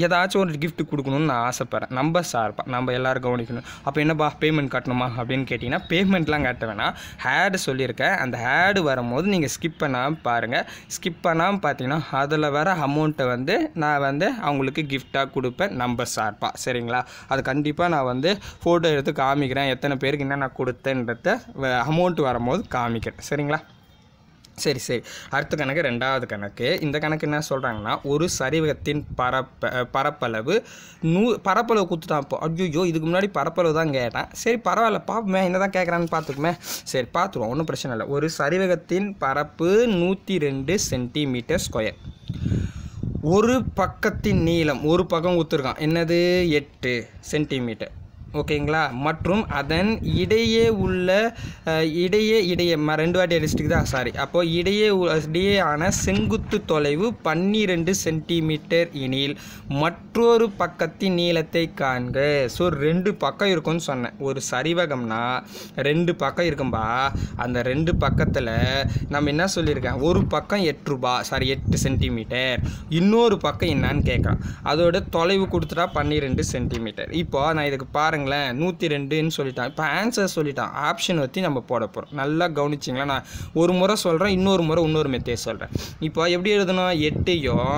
ஏதாச்சும் ஒரு கிஃப்ட் கொடுக்கணும்னு நான் ஆசைப்பட்றேன். நம்ம சார்பாக நம்ம எல்லோரும் கவனிக்கணும். அப்போ என்னப்பா பேமெண்ட் கட்டணுமா அப்படின்னு கேட்டிங்கன்னா பேமெண்ட்லாம் கட்ட வேணாம். ஹேடு சொல்லியிருக்கேன். அந்த ஹேடு வரும்போது நீங்கள் ஸ்கிப் பண்ணாமல் பாருங்கள் ஸ்கிப் பண்ணாமல் பார்த்தீங்கன்னா அதில் வர அமௌண்ட்டை வந்து நான் வந்து அவங்களுக்கு கிஃப்டாக கொடுப்பேன் நம்பர் சார்பாக சரிங்களா? அது கண்டிப்பாக நான் வந்து ஃபோட்டோ எடுத்து காமிக்கிறேன். எத்தனை பேருக்கு என்ன நான் கொடுத்தேன்றத அமௌண்ட் வரும்போது காமிக்கிறேன். சரிங்களா? சரி சரி. அடுத்த கணக்கு ரெண்டாவது கணக்கு. இந்த கணக்கு என்ன சொல்கிறாங்கன்னா ஒரு சரிவகத்தின் பரப்ப பரப்பளவு நூ பரப்பளவு கொடுத்துட்டான் இப்போ. ஐயோ இதுக்கு முன்னாடி பரப்பளவு தான் கேட்டேன். சரி பரவாயில்ல பார்ப்போமே என்ன தான் கேட்குறான்னு பார்த்துக்குமே சரி பார்த்துருவோம் ஒன்றும் பிரச்சனை இல்லை. ஒரு சரிவகத்தின் பரப்பு நூற்றி ரெண்டு சென்டிமீட்டர் ஸ்கொயர். ஒரு பக்கத்தின் நீளம் ஒரு பக்கம் கொடுத்துருக்கான் என்னது? எட்டு சென்டிமீட்டர். ஓகேங்களா? மற்றும் அதன் இடையே உள்ள இடையே இடையே ரெண்டு வாட்டி அடிச்சிட்டு தான் சாரி அப்போ இடையே இடையே ஆன செங்குத்து தொலைவு பன்னிரெண்டு சென்டிமீட்டர் எனில் மற்றொரு பக்கத்தின் நீளத்தை காண்க. ஸோ ரெண்டு பக்கம் இருக்கும்னு சொன்னேன். ஒரு சரிவகம்னா ரெண்டு பக்கம் இருக்கும்பா. அந்த ரெண்டு பக்கத்தில் நம்ம என்ன சொல்லியிருக்கேன்? ஒரு பக்கம் எட்டு ரூபா சாரி எட்டு சென்டிமீட்டர். இன்னொரு பக்கம் என்னான்னு கேட்குறான் அதோட தொலைவு கொடுத்துட்டா பன்னிரெண்டு சென்டிமீட்டர். இப்போ நான் இதுக்கு பாருங்கள் பாருங்களேன் நூற்றி ரெண்டுன்னு சொல்லிட்டான். இப்போ ஆன்சர் சொல்லிட்டான். ஆப்ஷன் வச்சு நம்ம போட போகிறோம் நல்லா கவனிச்சிங்களா நான் ஒரு முறை சொல்கிறேன் இன்னொரு முறை இன்னொரு மெத்தே சொல்கிறேன் இப்போ எப்படி எழுதணும்? எட்டையும்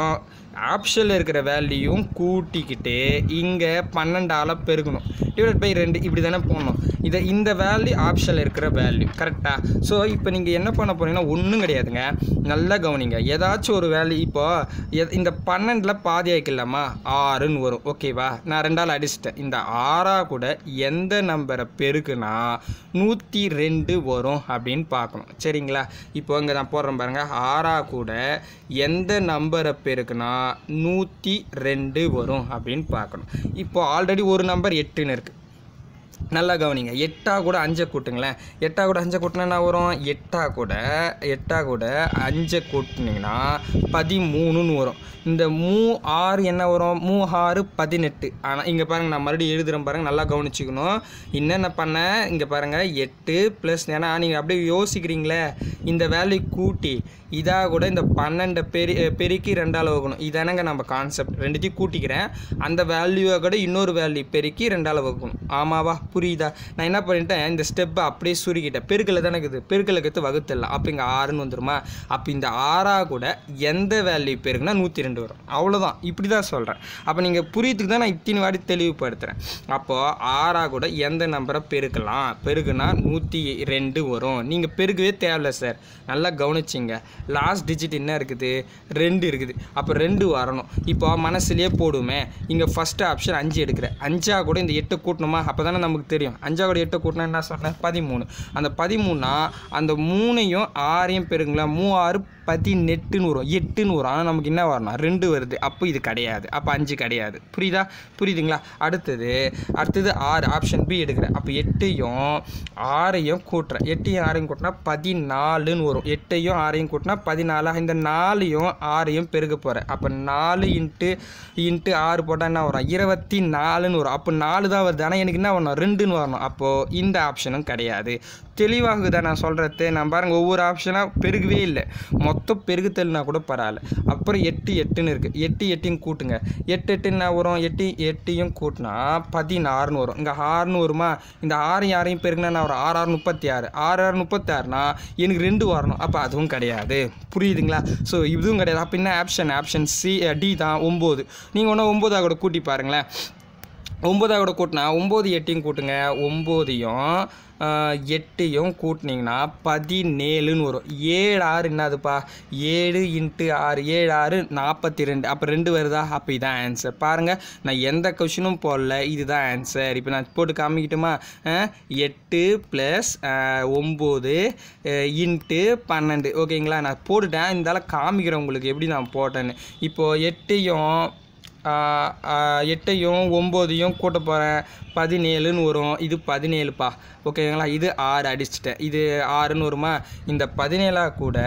ஆப்ஷனில் இருக்கிற வேல்யூயும் கூட்டிக்கிட்டு இங்கே பன்னெண்டால் பெருக்கணும் டிவைட் பை ரெண்டு இப்படி தானே போடணும். இதை இந்த வேல்யூ ஆப்ஷனில் இருக்கிற வேல்யூ கரெக்டாக ஸோ இப்போ நீங்கள் என்ன பண்ண போகிறீங்கன்னா ஒன்றும் கிடையாதுங்க. நல்லா கவனிங்க. ஏதாச்சும் ஒரு வேல்யூ இப்போ எ- இந்த பன்னெண்டில் பாதி ஆக்கிடலாமா ஆறுன்னு வரும். ஓகேவா நான் ரெண்டால் அடிச்சிட்டேன். இந்த ஆறாக கூட எந்த நம்பரை பெருக்குனா நூற்றி ரெண்டு வரும் அப்படின்னு பார்க்கணும். சரிங்களா? இப்போ இங்கே நான் போடுறேன் பாருங்கள் ஆறாக கூட எந்த நம்பரை பெருக்குனா நூற்றி ரெண்டு வரும் அப்படின்னு பார்க்கணும். இப்போ ஆல்ரெடி ஒரு நம்பர் எட்டுன்னு இருக்குது நல்லா கவனிங்க. எட்டா கூட அஞ்சை கூட்டுங்களேன். எட்டா கூட அஞ்சை கூட்டினா என்ன வரும்? எட்டா கூட எட்டா கூட அஞ்சை கூட்டினீங்கன்னா பதிமூணுன்னு வரும். இந்த மூ ஆறு என்ன வரும்? மூ ஆறு பதினெட்டு. ஆனால் இங்கே பாருங்கள் நான் மறுபடியும் எழுதுகிறேன் பாருங்கள் நல்லா கவனிச்சிக்கணும். என்னென்ன பண்ணேன் இங்கே பாருங்கள் எட்டு ப்ளஸ் ஏன்னா நீங்கள் அப்படியே யோசிக்கிறீங்களே. இந்த வேல்யூ கூட்டி இதாக கூட இந்த பன்னெண்டை பெரி பெருக்கி ரெண்டால் வகுக்கணும். இதானங்க நம்ம கான்செப்ட் ரெண்டுத்தையும் கூட்டிக்கிறேன். அந்த வேல்யூவை கூட இன்னொரு வேல்யூ பெருக்கி ரெண்டால் வகுக்கணும். ஆமாவா? புரியுதா? நான் என்ன பண்ணிட்டேன் இந்த ஸ்டெப்பை அப்படியே சுருக்கிட்டேன். பெருக்கில் தானே இருக்குது? பெருக்கலுக்கு வகுத்துடலாம். அப்போ இங்கே ஆறுன்னு வந்துருமா? அப்போ இந்த ஆறாக கூட எந்த வேல்யூ பெருக்குனா நூற்றி ரெண்டு வரும். அவ்வளோதான் இப்படி தான் சொல்கிறேன் அப்போ நீங்கள் புரியுதுக்கு தான் நான் இத்தனை வாட்டி தெளிவுபடுத்துகிறேன் அப்போது ஆறாக கூட எந்த நம்பரை பெருக்கலாம்? பெருக்குனா நூற்றி ரெண்டு வரும். நீங்கள் பெருக்கவே தேவையில்ல சார் நல்லா கவனிச்சிங்க. லாஸ்ட் டிஜிட் என்ன இருக்குது? ரெண்டு இருக்குது. அப்போ ரெண்டு வரணும். இப்போ மனசுலேயே போடுமே. இங்கே ஃபஸ்ட்டு ஆப்ஷன் அஞ்சு எடுக்கிறேன். அஞ்சாக கூட இந்த எட்டு கூட்டணுமா? அப்போ தானே நமக்கு தெரியும். அஞ்சா கூட எட்டு கூட்டினா என்ன சொன்னேன்? பதிமூணு. அந்த பதிமூணா அந்த மூணையும் ஆறையும் பெருங்களா மூ ஆறு பதினெட்டுன்னு வரும். எட்டுன்னு வரும். ஆனால் நமக்கு என்ன வரணும்? ரெண்டு வருது. அப்போ இது கிடையாது. அப்போ அஞ்சு கிடையாது. புரியுதா? புரியுதுங்களா? அடுத்தது அடுத்தது ஆறு. ஆப்ஷன் பி எடுக்கிறேன். அப்போ எட்டையும் ஆறையும் கூட்டுறேன். எட்டையும் ஆறையும் கூட்டினா பதினாலுன்னு வரும். எட்டையும் ஆறையும் கூட்டினா பதினாலு. இந்த நாலையும் ஆறையும் பெருக போகிறேன் அப்போ நாலு இன்ட்டு இன்ட்டு ஆறு போட்டால் என்ன வரும்? இருபத்தி நாலுன்னு வரும். அப்போ நாலு தான் வருது. ஆனால் எனக்கு என்ன வரணும்? ரெண்டுன்னு வரணும். அப்போது இந்த ஆப்ஷனும் கிடையாது. தெளிவாகுதா நான் சொல்கிறது நான் பாருங்கள் ஒவ்வொரு ஆப்ஷனாக பெருகவே இல்லை. மொத்தம் பெருகுத்தல்னா கூட பரவாயில்ல. அப்புறம் எட்டு எட்டுன்னு இருக்குது எட்டு எட்டையும் கூட்டுங்க. எட்டு எட்டுன்னா வரும்? எட்டு எட்டையும் கூட்டினா பதினாறுன்னு வரும். இங்கே ஆறுன்னு வருமா? இந்த ஆறு யாரையும் பெருக்குனா நான் வரும் ஆறு ஆறு முப்பத்தி ஆறு ஆறு ஆறு முப்பத்தாறுனா எனக்கு ரெண்டு வரணும். அப்போ அதுவும் கிடையாது. புரியுதுங்களா? ஸோ இதுவும் கிடையாது. அப்போ என்ன ஆப்ஷன் ஆப்ஷன் சி டி தான் ஒம்பது. நீங்கள் ஒன்றும் ஒம்பதாக கூட கூட்டி பாருங்களேன். ஒம்பதாக கூட கூட்டினா ஒம்பது எட்டையும் கூட்டுங்க. ஒம்போதையும் எட்டையும் கூட்டினீங்கன்னா பதினேழுன்னு வரும். ஏழு ஆறு என்னதுப்பா? ஏழு இன்ட்டு ஆறு ஏழு ஆறு நாற்பத்தி ரெண்டு அப்போ ரெண்டு வருதா? அப்போ இதான் ஆன்சர் பாருங்கள் நான் எந்த கொஷினும் போடல. இதுதான் ஆன்சர் இப்போ நான் போட்டு காமிக்கிட்டுமா? எட்டு ப்ளஸ் ஒம்பது இன்ட்டு பன்னெண்டு. ஓகேங்களா? நான் போட்டுட்டேன். இருந்தாலும் காமிக்கிறேன் உங்களுக்கு எப்படி நான் போட்டேன்னு. இப்போது எட்டையும் எட்டையும் ஒம்போதையும் கூட்ட போகிறேன் பதினேழுன்னு வரும். இது பதினேழுப்பா. ஓகேங்களா? இது ஆறு அடிச்சிட்டேன். இது ஆறுன்னு வருமா? இந்த பதினேழா கூட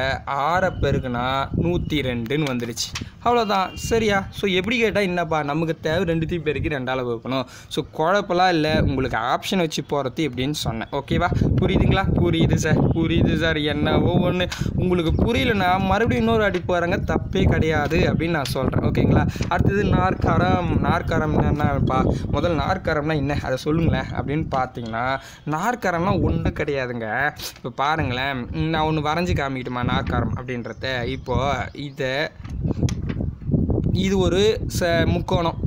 ஆறை பெருக்குனா நூற்றி ரெண்டுன்னு வந்துடுச்சு. அவ்வளோதான் சரியா? ஸோ எப்படி கேட்டால் என்னப்பா? நமக்கு தேவை ரெண்டுத்தையும் பெருக்கி ரெண்டால் வைக்கணும் ஸோ குழப்பெல்லாம் இல்லை. உங்களுக்கு ஆப்ஷன் வச்சு போகிறது எப்படின்னு சொன்னேன். ஓகேவா? புரியுதுங்களா? புரியுது சார் புரியுது சார் என்னவோ ஒன்று உங்களுக்கு புரியலன்னா மறுபடியும் இன்னொரு அடி போகிறாங்க தப்பே கிடையாது அப்படின்னு நான் சொல்கிறேன் ஓகேங்களா? அடுத்தது நாற்கரம். நாற்கரம் என்னன்னாப்பா முதல் நாற்கரம்னா என்ன? அதை சொல்லுங்களேன் அப்படின்னு பார்த்தீங்கன்னா நாற்கரம்னா ஒன்றும் கிடையாதுங்க. இப்போ பாருங்களேன் நான் ஒன்று வரைஞ்சி காமிக்கிட்டுமா நாற்கரம் அப்படின்றத? இப்போது இதை இது ஒரு ச முக்கோணம்.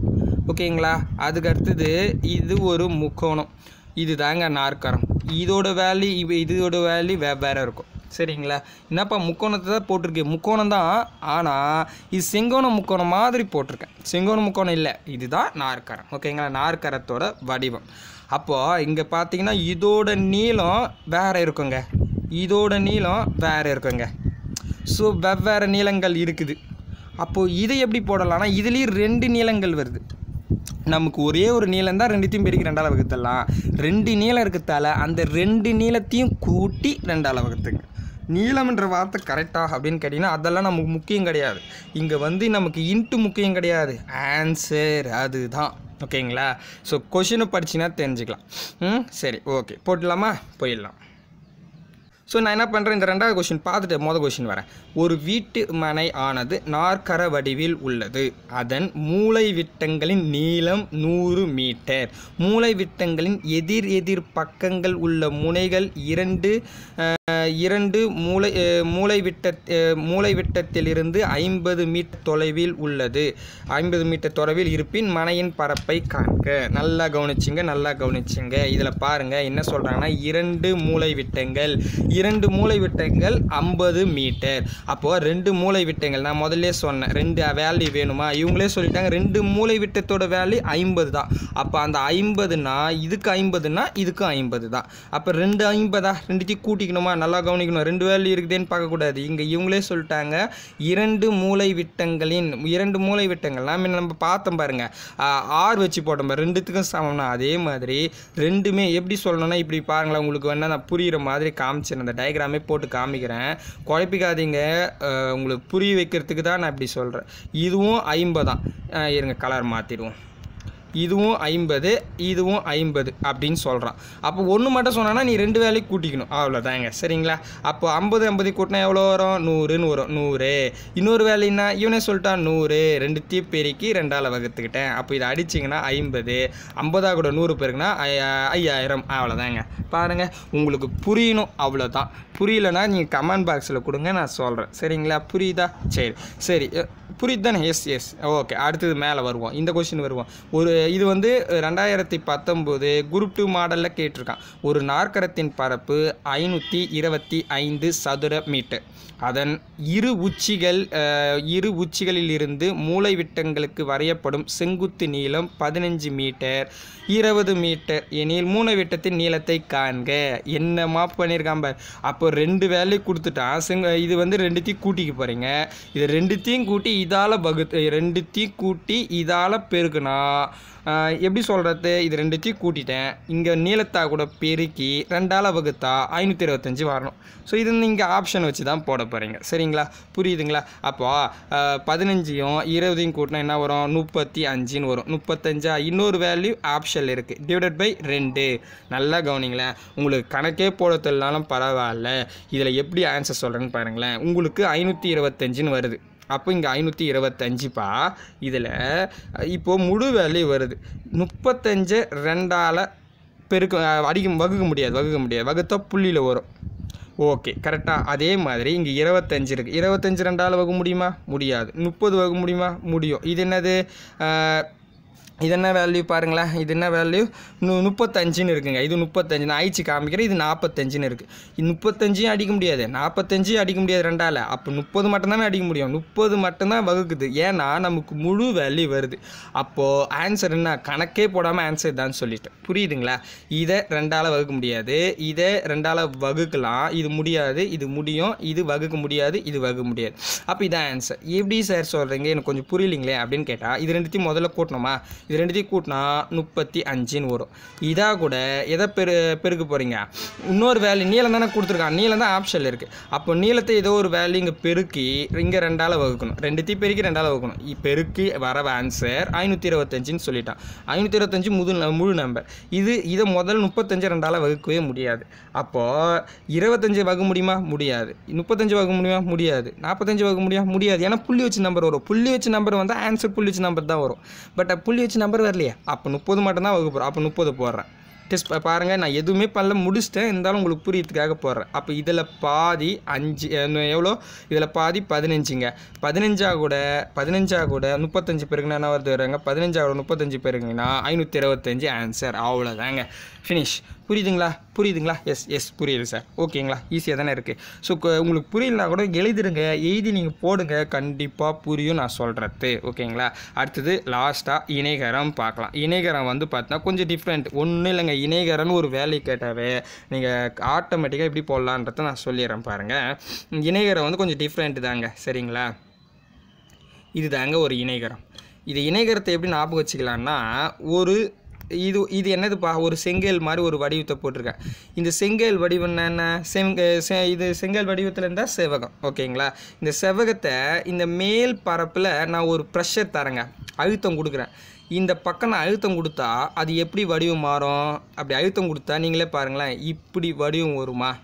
ஓகேங்களா? அதுக்கு அடுத்தது இது ஒரு முக்கோணம். இது தாங்க நாற்கரம். இதோட வேல்யூ இவ இதோட வேல்யூ வெவ்வேறு இருக்கும். சரிங்களா? என்னப்பா முக்கோணத்தை தான் போட்டிருக்கேன் முக்கோணம் தான். ஆனால் இது செங்கோண முக்கோணம் மாதிரி போட்டிருக்கேன். செங்கோண முக்கோணம் இல்லை. இதுதான் நாற்கரம். ஓகேங்களா? நாற்கரத்தோட வடிவம். அப்போது இங்கே பார்த்தீங்கன்னா இதோட நீளம் வேறு இருக்குங்க. இதோட நீளம் வேறு இருக்குங்க. ஸோ வெவ்வேறு நீளங்கள் இருக்குது. அப்போது இதை எப்படி போடலாம்னா இதுலேயும் ரெண்டு நீளங்கள் வருது. நமக்கு ஒரே ஒரு நீளம் தான் ரெண்டுத்தையும் பெருக்கி ரெண்டால் வகுத்தலாம். ரெண்டு நீளம் இருக்கிறதால அந்த ரெண்டு நீளத்தையும் கூட்டி ரெண்டால் வகுத்துங்க. நீளம்ன்ற வார்த்தை கரெக்டா அப்படின்னு கேட்டிங்கன்னா அதெல்லாம் நமக்கு முக்கியம் கிடையாது. இங்கே வந்து நமக்கு இன்ட்டு முக்கியம் கிடையாது. ஆன்சர் அதுதான். ஓகேங்களா ஸோ கொஷினை படிச்சுன்னா தெரிஞ்சுக்கலாம். ம் சரி ஓகே போட்டுடலாமா? போயிடலாம். ஸோ நான் என்ன பண்ணுறேன் இந்த ரெண்டாவது கொஷின் பார்த்துட்டு மொதல் கொஷின் வரேன். ஒரு வீட்டு மனை ஆனது நாற்கர வடிவில் உள்ளது. அதன் மூளை விட்டங்களின் நீளம் நூறு மீட்டர். மூளை விட்டங்களின் எதிர் எதிர் பக்கங்கள் உள்ள முனைகள் இரண்டு இரண்டு மூளை மூளைவிட்ட மூளைவிட்டத்திலிருந்து ஐம்பது மீட்டர் தொலைவில் உள்ளது. ஐம்பது மீட்டர் தொலைவில் இருப்பின் மனையின் பரப்பை காண்க. நல்லா கவனிச்சிங்க நல்லா கவனிச்சிங்க. இதில் பாருங்கள் என்ன சொல்கிறாங்கன்னா இரண்டு மூளைவிட்டங்கள் இரண்டு மூளை விட்டங்கள் ஐம்பது மீட்டர். அப்போது ரெண்டு மூளை விட்டங்கள் நான் முதல்ல சொன்னேன் ரெண்டு வேல்யூ வேணுமா? இவங்களே சொல்லிட்டாங்க ரெண்டு மூளை விட்டத்தோட வேல்யூ ஐம்பது தான். அப்போ அந்த ஐம்பதுனா இதுக்கு ஐம்பதுனா இதுக்கு ஐம்பது தான். அப்போ ரெண்டு ஐம்பதா? ரெண்டுத்தையும் கூட்டிக்கணுமா? நல்லா கவனிக்கணும் ரெண்டு வேல்யூ இருக்குதேன்னு பார்க்கக்கூடாது. இங்கே இவங்களே சொல்லிட்டாங்க இரண்டு மூளை விட்டங்களின் இரண்டு மூளை விட்டங்கள்லாம் நம்ம பார்த்தோம் பாருங்கள் ஆறு வச்சு போட்டோம் ரெண்டுத்துக்கும் சமம்னா அதே மாதிரி ரெண்டுமே எப்படி சொல்லணும்னா இப்படி பாருங்களேன் உங்களுக்கு வேணால் நான் புரிகிற மாதிரி காமிச்சிருந்தேன். அந்த டயக்ராமே போட்டு காமிக்கிறேன். குழப்பிக்காதீங்க. உங்களுக்கு புரிய வைக்கிறதுக்கு தான் நான் இப்படி சொல்கிறேன் இதுவும் ஐம்பதான் தான். இருங்க கலர் மாற்றிடுவோம் இதுவும் ஐம்பது இதுவும் ஐம்பது அப்படின்னு சொல்கிறான் அப்போ ஒன்று மட்டும் சொன்னான்னா நீ ரெண்டு வேலைக்கு கூட்டிக்கணும். அவ்வளோதாங்க சரிங்களா? அப்போ ஐம்பது ஐம்பது கூட்டினா எவ்வளோ வரும்? நூறுன்னு வரும். நூறு. இன்னொரு வேலைன்னா இவனே சொல்லிட்டான் நூறு. ரெண்டு தீ பெருக்கி ரெண்டால் வகுத்துக்கிட்டேன். அப்போ இதை அடிச்சிங்கன்னா ஐம்பது. ஐம்பதாக கூட நூறு பேருக்குன்னா ஐயாயிரம். அவ்வளோதாங்க பாருங்கள் உங்களுக்கு புரியணும். அவ்வளோதான் புரியலன்னா நீங்கள் கமெண்ட் பாக்ஸில் கொடுங்க நான் சொல்கிறேன் சரிங்களா? புரியுதா? சரி. சரி. புரியுது தானே எஸ் எஸ் ஓகே அடுத்தது மேலே வருவோம். இந்த கொஷின் வருவோம். ஒரு இது வந்து ரெண்டாயிரத்தி பத்தொம்போது குரூப் டூ மாடலில் கேட்டிருக்கான். ஒரு நாற்கரத்தின் பரப்பு ஐநூற்றி இருபத்தி ஐந்து சதுர மீட்டர். அதன் இரு உச்சிகள் இரு உச்சிகளிலிருந்து மூளை விட்டங்களுக்கு வரையப்படும் செங்குத்து நீளம் பதினஞ்சு மீட்டர். இருபது மீட்டர். எனில் மூணு விட்டத்தின் நீளத்தை காண்க. என்னமா பண்ணியிருக்கான் பார். அப்போ ரெண்டு வேலையை கொடுத்துட்டான். செங்க இது வந்து ரெண்டுத்தையும் கூட்டிக்க போகிறீங்க இது ரெண்டுத்தையும் கூட்டி இதால் பகுத்து ரெண்டுத்தையும் கூட்டி இதால் பெருக்குனா எப்படி சொல்கிறது இது ரெண்டுத்தையும் கூட்டிட்டேன். இங்கே நீளத்தா கூட பெருக்கி ரெண்டால் வகுத்தா ஐநூற்றி இருபத்தஞ்சி வரணும். ஸோ இது நீங்கள் ஆப்ஷன் வச்சு தான் போட போகிறீங்க சரிங்களா? புரியுதுங்களா? அப்போ பதினஞ்சையும் இருபதையும் கூட்டினா என்ன வரும்? முப்பத்தி அஞ்சுன்னு வரும். முப்பத்தஞ்சா இன்னொரு வேல்யூ ஆப்ஷன் ஆப்ஷனில் இருக்குது டிவைடட் பை ரெண்டு. நல்லா கவனிங்களேன். உங்களுக்கு கணக்கே போட தெரியலனாலும் பரவாயில்ல. இதில் எப்படி ஆன்சர் சொல்கிறேன்னு பாருங்களேன். உங்களுக்கு ஐநூற்றி இருபத்தஞ்சுன்னு வருது. அப்போ இங்கே ஐநூற்றி இருபத்தஞ்சுப்பா. இதில் இப்போது முழு வேல்யூ வருது. முப்பத்தஞ்சு ரெண்டால் பெருக்க அடிக்க வகுக்க முடியாது வகுக்க முடியாது. வகுத்தா புள்ளியில் வரும். ஓகே கரெக்டாக அதே மாதிரி இங்கே இருபத்தஞ்சு இருக்குது இருபத்தஞ்சு ரெண்டால் வகுக்க முடியுமா? முடியாது. முப்பது வகுக்க முடியுமா? முடியும். இது என்னது? இது என்ன வேல்யூ பாருங்களேன். இது என்ன வேல்யூ நு முப்பத்தஞ்சுன்னு இருக்குங்க. இது முப்பத்தஞ்சு. நான் ஆயிடுச்சு காமிக்கிறேன். இது நாற்பத்தஞ்சுன்னு இருக்குது இது முப்பத்தஞ்சையும் அடிக்க முடியாது. நாற்பத்தஞ்சையும் அடிக்க முடியாது ரெண்டால். அப்போ முப்பது மட்டும்தானே அடிக்க முடியும். முப்பது மட்டும்தான் வகுக்குது. ஏன்னா நமக்கு முழு வேல்யூ வருது. அப்போது ஆன்சர் என்ன? கணக்கே போடாமல் ஆன்சர் தான் சொல்லிட்டேன். புரியுதுங்களா? இதை ரெண்டால் வகுக்க முடியாது. இதை ரெண்டால் வகுக்கலாம். இது முடியாது. இது முடியும். இது வகுக்க முடியாது. இது வகுக்க முடியாது. அப்போ இதான் ஆன்சர் எப்படி சார் சொல்கிறீங்க எனக்கு கொஞ்சம் புரியலிங்களே அப்படின்னு கேட்டால் இது ரெண்டுத்தையும் முதல்ல கூட்டணுமா? இது ரெண்டுத்தையும் கூட்டினா முப்பத்தி அஞ்சுன்னு வரும். இதாக கூட எதை பெரு பெருக்க போகிறீங்க இன்னொரு வேல்யூ நீளம் தானே கொடுத்துருக்கான். நீளம் தான் ஆப்ஷனில் இருக்குது அப்போ நீளத்தை ஏதோ ஒரு வேல்யூ இங்கே பெருக்கி இங்கே ரெண்டால் வகுக்கணும். ரெண்டுத்தையும் பெருக்கி ரெண்டால் வகுக்கணும். பெருக்கி வர ஆன்சர் ஐநூற்றி இருபத்தஞ்சுன்னு சொல்லிட்டான். ஐநூற்றி இருபத்தஞ்சு முது முழு நம்பர் இது இதை முதல் முப்பத்தஞ்சு ரெண்டால் வகுக்கவே முடியாது. அப்போது இருபத்தஞ்சு வகு முடியுமா? முடியாது. முப்பத்தஞ்சு வகு முடியுமா? முடியாது. நாற்பத்தஞ்சு வகு முடியுமா? முடியாது. ஏன்னா புள்ளி வச்சு நம்பர் வரும். புள்ளி வச்சு நம்பர் வந்தால் ஆன்சர் புள்ளி வச்சு நம்பர் தான் வரும். பட் புள்ளி வச்சு நம்பர் வரலையே. அப்போ முப்பது மட்டும்தான் வகுப்பு போகிறோம் அப்போ முப்பது போடுறேன். டெஸ்ட் பாருங்கள் நான் எதுவுமே பண்ணல முடிச்சிட்டேன். இருந்தாலும் உங்களுக்கு புரியறதுக்காக போடுறேன். அப்போ இதில் பாதி அஞ்சு எவ்வளோ? இதில் பாதி பதினஞ்சுங்க. பதினஞ்சா கூட பதினஞ்சா கூட முப்பத்தஞ்சு பேருக்குன்னா என்ன வருது வராங்க பதினஞ்சா கூட முப்பத்தஞ்சு பேருக்குங்கன்னா ஐநூற்றி இருபத்தஞ்சு ஆன்சர் அவ்வளோதாங்க ஃபினிஷ் புரியுதுங்களா? புரியுதுங்களா? எஸ் எஸ் புரியுது சார் ஓகேங்களா ஈஸியாக தானே இருக்குது ஸோ உங்களுக்கு புரியலனா கூட எழுதிடுங்க எழுதி நீங்கள் போடுங்க. கண்டிப்பாக புரியும் நான் சொல்கிறது ஓகேங்களா அடுத்தது லாஸ்ட்டாக இணைகரம் பார்க்கலாம். இணைகரம் வந்து பார்த்தா கொஞ்சம் டிஃப்ரெண்ட் ஒன்றும் இல்லைங்க. இணைகரம்னு ஒரு வேலை கேட்டாவே நீங்கள் ஆட்டோமேட்டிக்காக எப்படி போடலான்றதை நான் சொல்லிடுறேன் பாருங்கள் இணைகரம் வந்து கொஞ்சம் டிஃப்ரெண்ட் தாங்க. சரிங்களா? இது தாங்க ஒரு இணைகரம். இது இணைகரத்தை எப்படி ஞாபகம் வச்சுக்கலான்னா ஒரு இது இது என்னதுப்பா? ஒரு செங்கல் மாதிரி ஒரு வடிவத்தை போட்டிருக்கேன். இந்த செங்கல் வடிவம் என்ன செங்க செ- இது செங்கல் வடிவத்தில் இருந்தால் செவகம் ஓகேங்களா? இந்த செவகத்தை இந்த மேல் பரப்பில் நான் ஒரு ப்ரெஷர் தரேங்க. அழுத்தம் கொடுக்குறேன். இந்த பக்கம் நான் அழுத்தம் கொடுத்தா அது எப்படி வடிவம் மாறும்? அப்படி அழுத்தம் கொடுத்தா நீங்களே பாருங்களேன் இப்படி வடிவம் வருமா?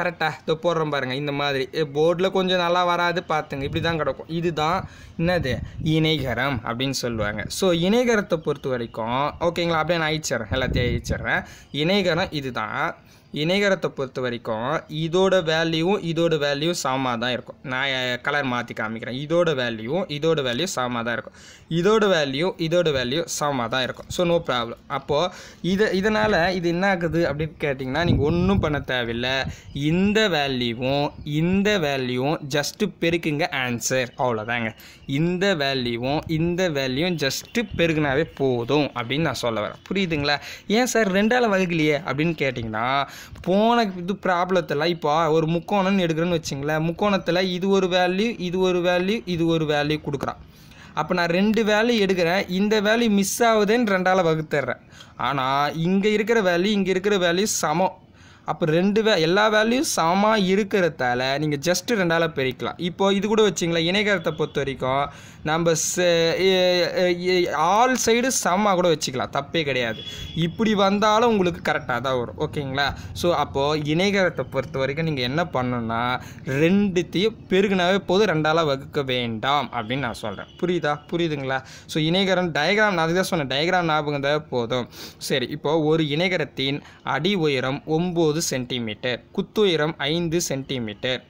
கரெக்டாக இதை போடுறோம் பாருங்கள் இந்த மாதிரி. போர்டில் கொஞ்சம் நல்லா வராது பார்த்துங்க இப்படி தான் கிடக்கும். இதுதான் என்னது? இணைகரம் அப்படின்னு சொல்லுவாங்க. ஸோ இணைகரத்தை பொறுத்த வரைக்கும் ஓகேங்களா அப்படியே நான் அழிச்சிட்றேன் எல்லாத்தையும் அழிச்சிட்றேன். இணைகரம் இதுதான். இணைகரத்தை பொறுத்த வரைக்கும் இதோட வேல்யூவும் இதோட வேல்யூ சமமாக தான் இருக்கும். நான் கலர் மாற்றி காமிக்கிறேன். இதோட வேல்யூவும் இதோட வேல்யூ சமமாக தான் இருக்கும். இதோட வேல்யூ இதோட வேல்யூ சமமாக தான் இருக்கும். ஸோ நோ ப்ராப்ளம் அப்போது இதை இதனால் இது என்ன ஆகுது அப்படின்னு கேட்டிங்கன்னா நீங்கள் ஒன்றும் பண்ண தேவையில்லை. இந்த வேல்யூவும் இந்த வேல்யூவும் ஜஸ்ட்டு பெருக்குங்க ஆன்சர் அவ்வளோதாங்க இந்த வேல்யூவும் இந்த வேல்யூவும் ஜஸ்ட்டு பெருக்குனாவே போதும் அப்படின்னு நான் சொல்ல வரேன். புரியுதுங்களா? ஏன் சார்? ரெண்டால் வகுக்கலையே அப்படின்னு கேட்டிங்கன்னா போன இது ப்ராப்ளத்தில் இப்போ ஒரு முக்கோணம்னு எடுக்கிறேன்னு வச்சுங்களேன் முக்கோணத்தில் இது ஒரு வேல்யூ இது ஒரு வேல்யூ இது ஒரு வேல்யூ கொடுக்குறான். அப்போ நான் ரெண்டு வேல்யூ எடுக்கிறேன் இந்த வேல்யூ மிஸ் ஆகுதுன்னு ரெண்டால் வகுத்துறேன் ஆனால் இங்கே இருக்கிற வேல்யூ இங்கே இருக்கிற வேல்யூ சமம். அப்போ ரெண்டு வே எல்லா வேல்யூயும் சமமாக இருக்கிறதால நீங்கள் ஜஸ்ட்டு ரெண்டால் பிரிக்கலாம். இப்போது இது கூட வச்சிங்களா இணைகரத்தை பொறுத்த வரைக்கும் நம்ம ஆல் சைடு சமமாக கூட வச்சுக்கலாம் தப்பே கிடையாது. இப்படி வந்தாலும் உங்களுக்கு கரெக்டாக தான் வரும் ஓகேங்களா? ஸோ அப்போது இணைகரத்தை பொறுத்த வரைக்கும் நீங்கள் என்ன பண்ணணும்னா ரெண்டுத்தையும் பெருகுனாவே போதும் ரெண்டால் வகுக்க வேண்டாம் அப்படின்னு நான் சொல்கிறேன் புரியுதா? புரியுதுங்களா? ஸோ இணைகரம் டயக்ராம் நான் அதுதான் சொன்னேன் டயக்ராம் ஞாபகம் தான் போதும். சரி இப்போது ஒரு இணைகரத்தின் அடி உயரம் ஒம்பது சென்டிமீட்டர் குத்துயரம் ஐந்து சென்டிமீட்டர்.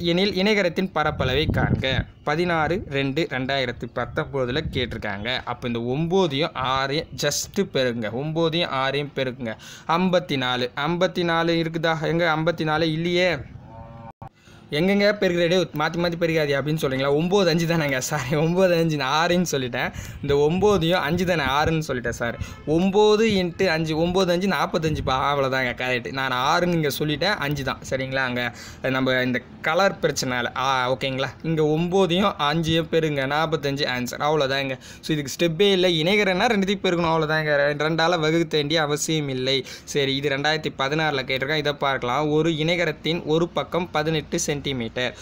எனில் இணைகரத்தின் பரப்பளவை காண்க. பதினாறு ரெண்டு ரெண்டாயிரத்தி பத்தொம்போதில் கேட்டிருக்காங்க. அப்போ இந்த ஒம்போதையும் ஆறையும் ஜஸ்ட்டு பெருங்க ஒம்போதையும் ஆறையும் பெருக்குங்க ஐம்பத்தி நாலு. ஐம்பத்தி நாலு இருக்குதா? எங்கே ஐம்பத்தி நாலு இல்லையே? எங்கெங்கே பெருகிறடே மாற்றி மாற்றி பெருகாது அப்படின்னு சொல்கிறீங்களா ஒம்பது அஞ்சு தானேங்க சார். ஒம்பது அஞ்சு நான் ஆறுன்னு சொல்லிட்டேன். இந்த ஒம்போதையும் அஞ்சு தானே ஆறுன்னு சொல்லிட்டேன் சார். ஒம்பது இன்ட்டு அஞ்சு ஒம்பது அஞ்சு நாற்பத்தஞ்சுப்பா அவ்வளோதாங்க கரெக்ட் நான் ஆறுன்னு இங்கே சொல்லிட்டேன் அஞ்சு தான். சரிங்களா? அங்கே நம்ம இந்த கலர் பிரச்சனைல ஆ ஓகேங்களா இங்கே ஒம்போதையும் அஞ்சையும் பெருங்க நாற்பத்தஞ்சு ஆன்சர் அவ்வளோதாங்க ஸோ இதுக்கு ஸ்டெப்பே இல்லை. இணைகிறேன்னா ரெண்டுத்தையும் பெருகணும் அவ்வளோதாங்க ரெண்டு ரெண்டால் வகுக்க வேண்டிய அவசியம் இல்லை. சரி இது ரெண்டாயிரத்தி பதினாறில் கேட்டிருக்கேன். இதை பார்க்கலாம். ஒரு இணைகரத்தின் ஒரு பக்கம் பதினெட்டு சென்டிமீட்டர்.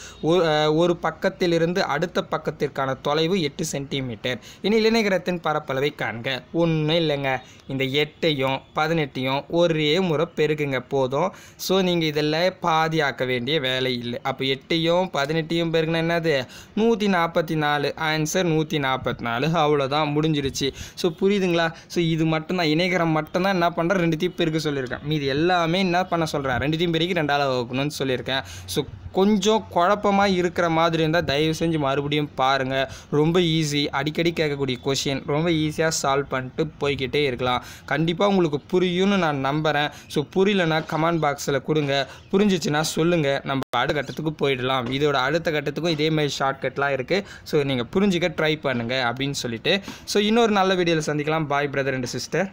ஒரு பக்கத்திலிருந்து அடுத்த பக்கத்திற்கான தொலைவு எட்டு சென்டிமீட்டர். இனி இணைகரத்தின் பரப்பளவை காண்க. ஒன்றும் இல்லைங்க. இந்த எட்டையும் பதினெட்டையும் ஒரே முறை பெருக்குங்க போதும். ஸோ நீங்கள் இதில் பாதி ஆக்க வேண்டிய வேலை இல்லை. அப்போ எட்டையும் பதினெட்டையும் பெருக்குனா என்னது? நூற்றி நாற்பத்தி நாலு ஆன்சர் நூற்றி நாற்பத்தி நாலு அவ்வளோதான். முடிஞ்சிருச்சு. ஸோ புரியுதுங்களா? ஸோ இது மட்டும்தான். இணைகரம் மட்டும்தான் என்ன பண்ணுறேன் ரெண்டுத்தையும் பெருக்க சொல்லியிருக்கேன் மீதி எல்லாமே என்ன பண்ண சொல்கிறேன் ரெண்டுத்தையும் பெருக்கி ரெண்டாவது வகுக்கணும்னு சொல்லியிருக்கேன். ஸோ கொஞ்சம் குழப்பமாக இருக்கிற மாதிரி இருந்தால் தயவு செஞ்சு மறுபடியும் பாருங்கள் ரொம்ப ஈஸி அடிக்கடி கேட்கக்கூடிய கொஷின் ரொம்ப ஈஸியாக சால்வ் பண்ணிட்டு போய்க்கிட்டே இருக்கலாம். கண்டிப்பாக உங்களுக்கு புரியும்னு நான் நம்புகிறேன் ஸோ புரியலனா கமெண்ட் பாக்ஸில் கொடுங்க. புரிஞ்சிச்சுன்னா சொல்லுங்கள் நம்ம அடுத்த கட்டத்துக்கு போயிடலாம். இதோட அடுத்த கட்டத்துக்கும் இதே மாதிரி ஷார்ட்கட்லாம் இருக்குது ஸோ நீங்கள் புரிஞ்சுக்க ட்ரை பண்ணுங்கள் அப்படின்னு சொல்லிட்டு. ஸோ இன்னொரு நல்ல வீடியோவில் சந்திக்கலாம். பாய் பிரதர் அண்ட் சிஸ்டர்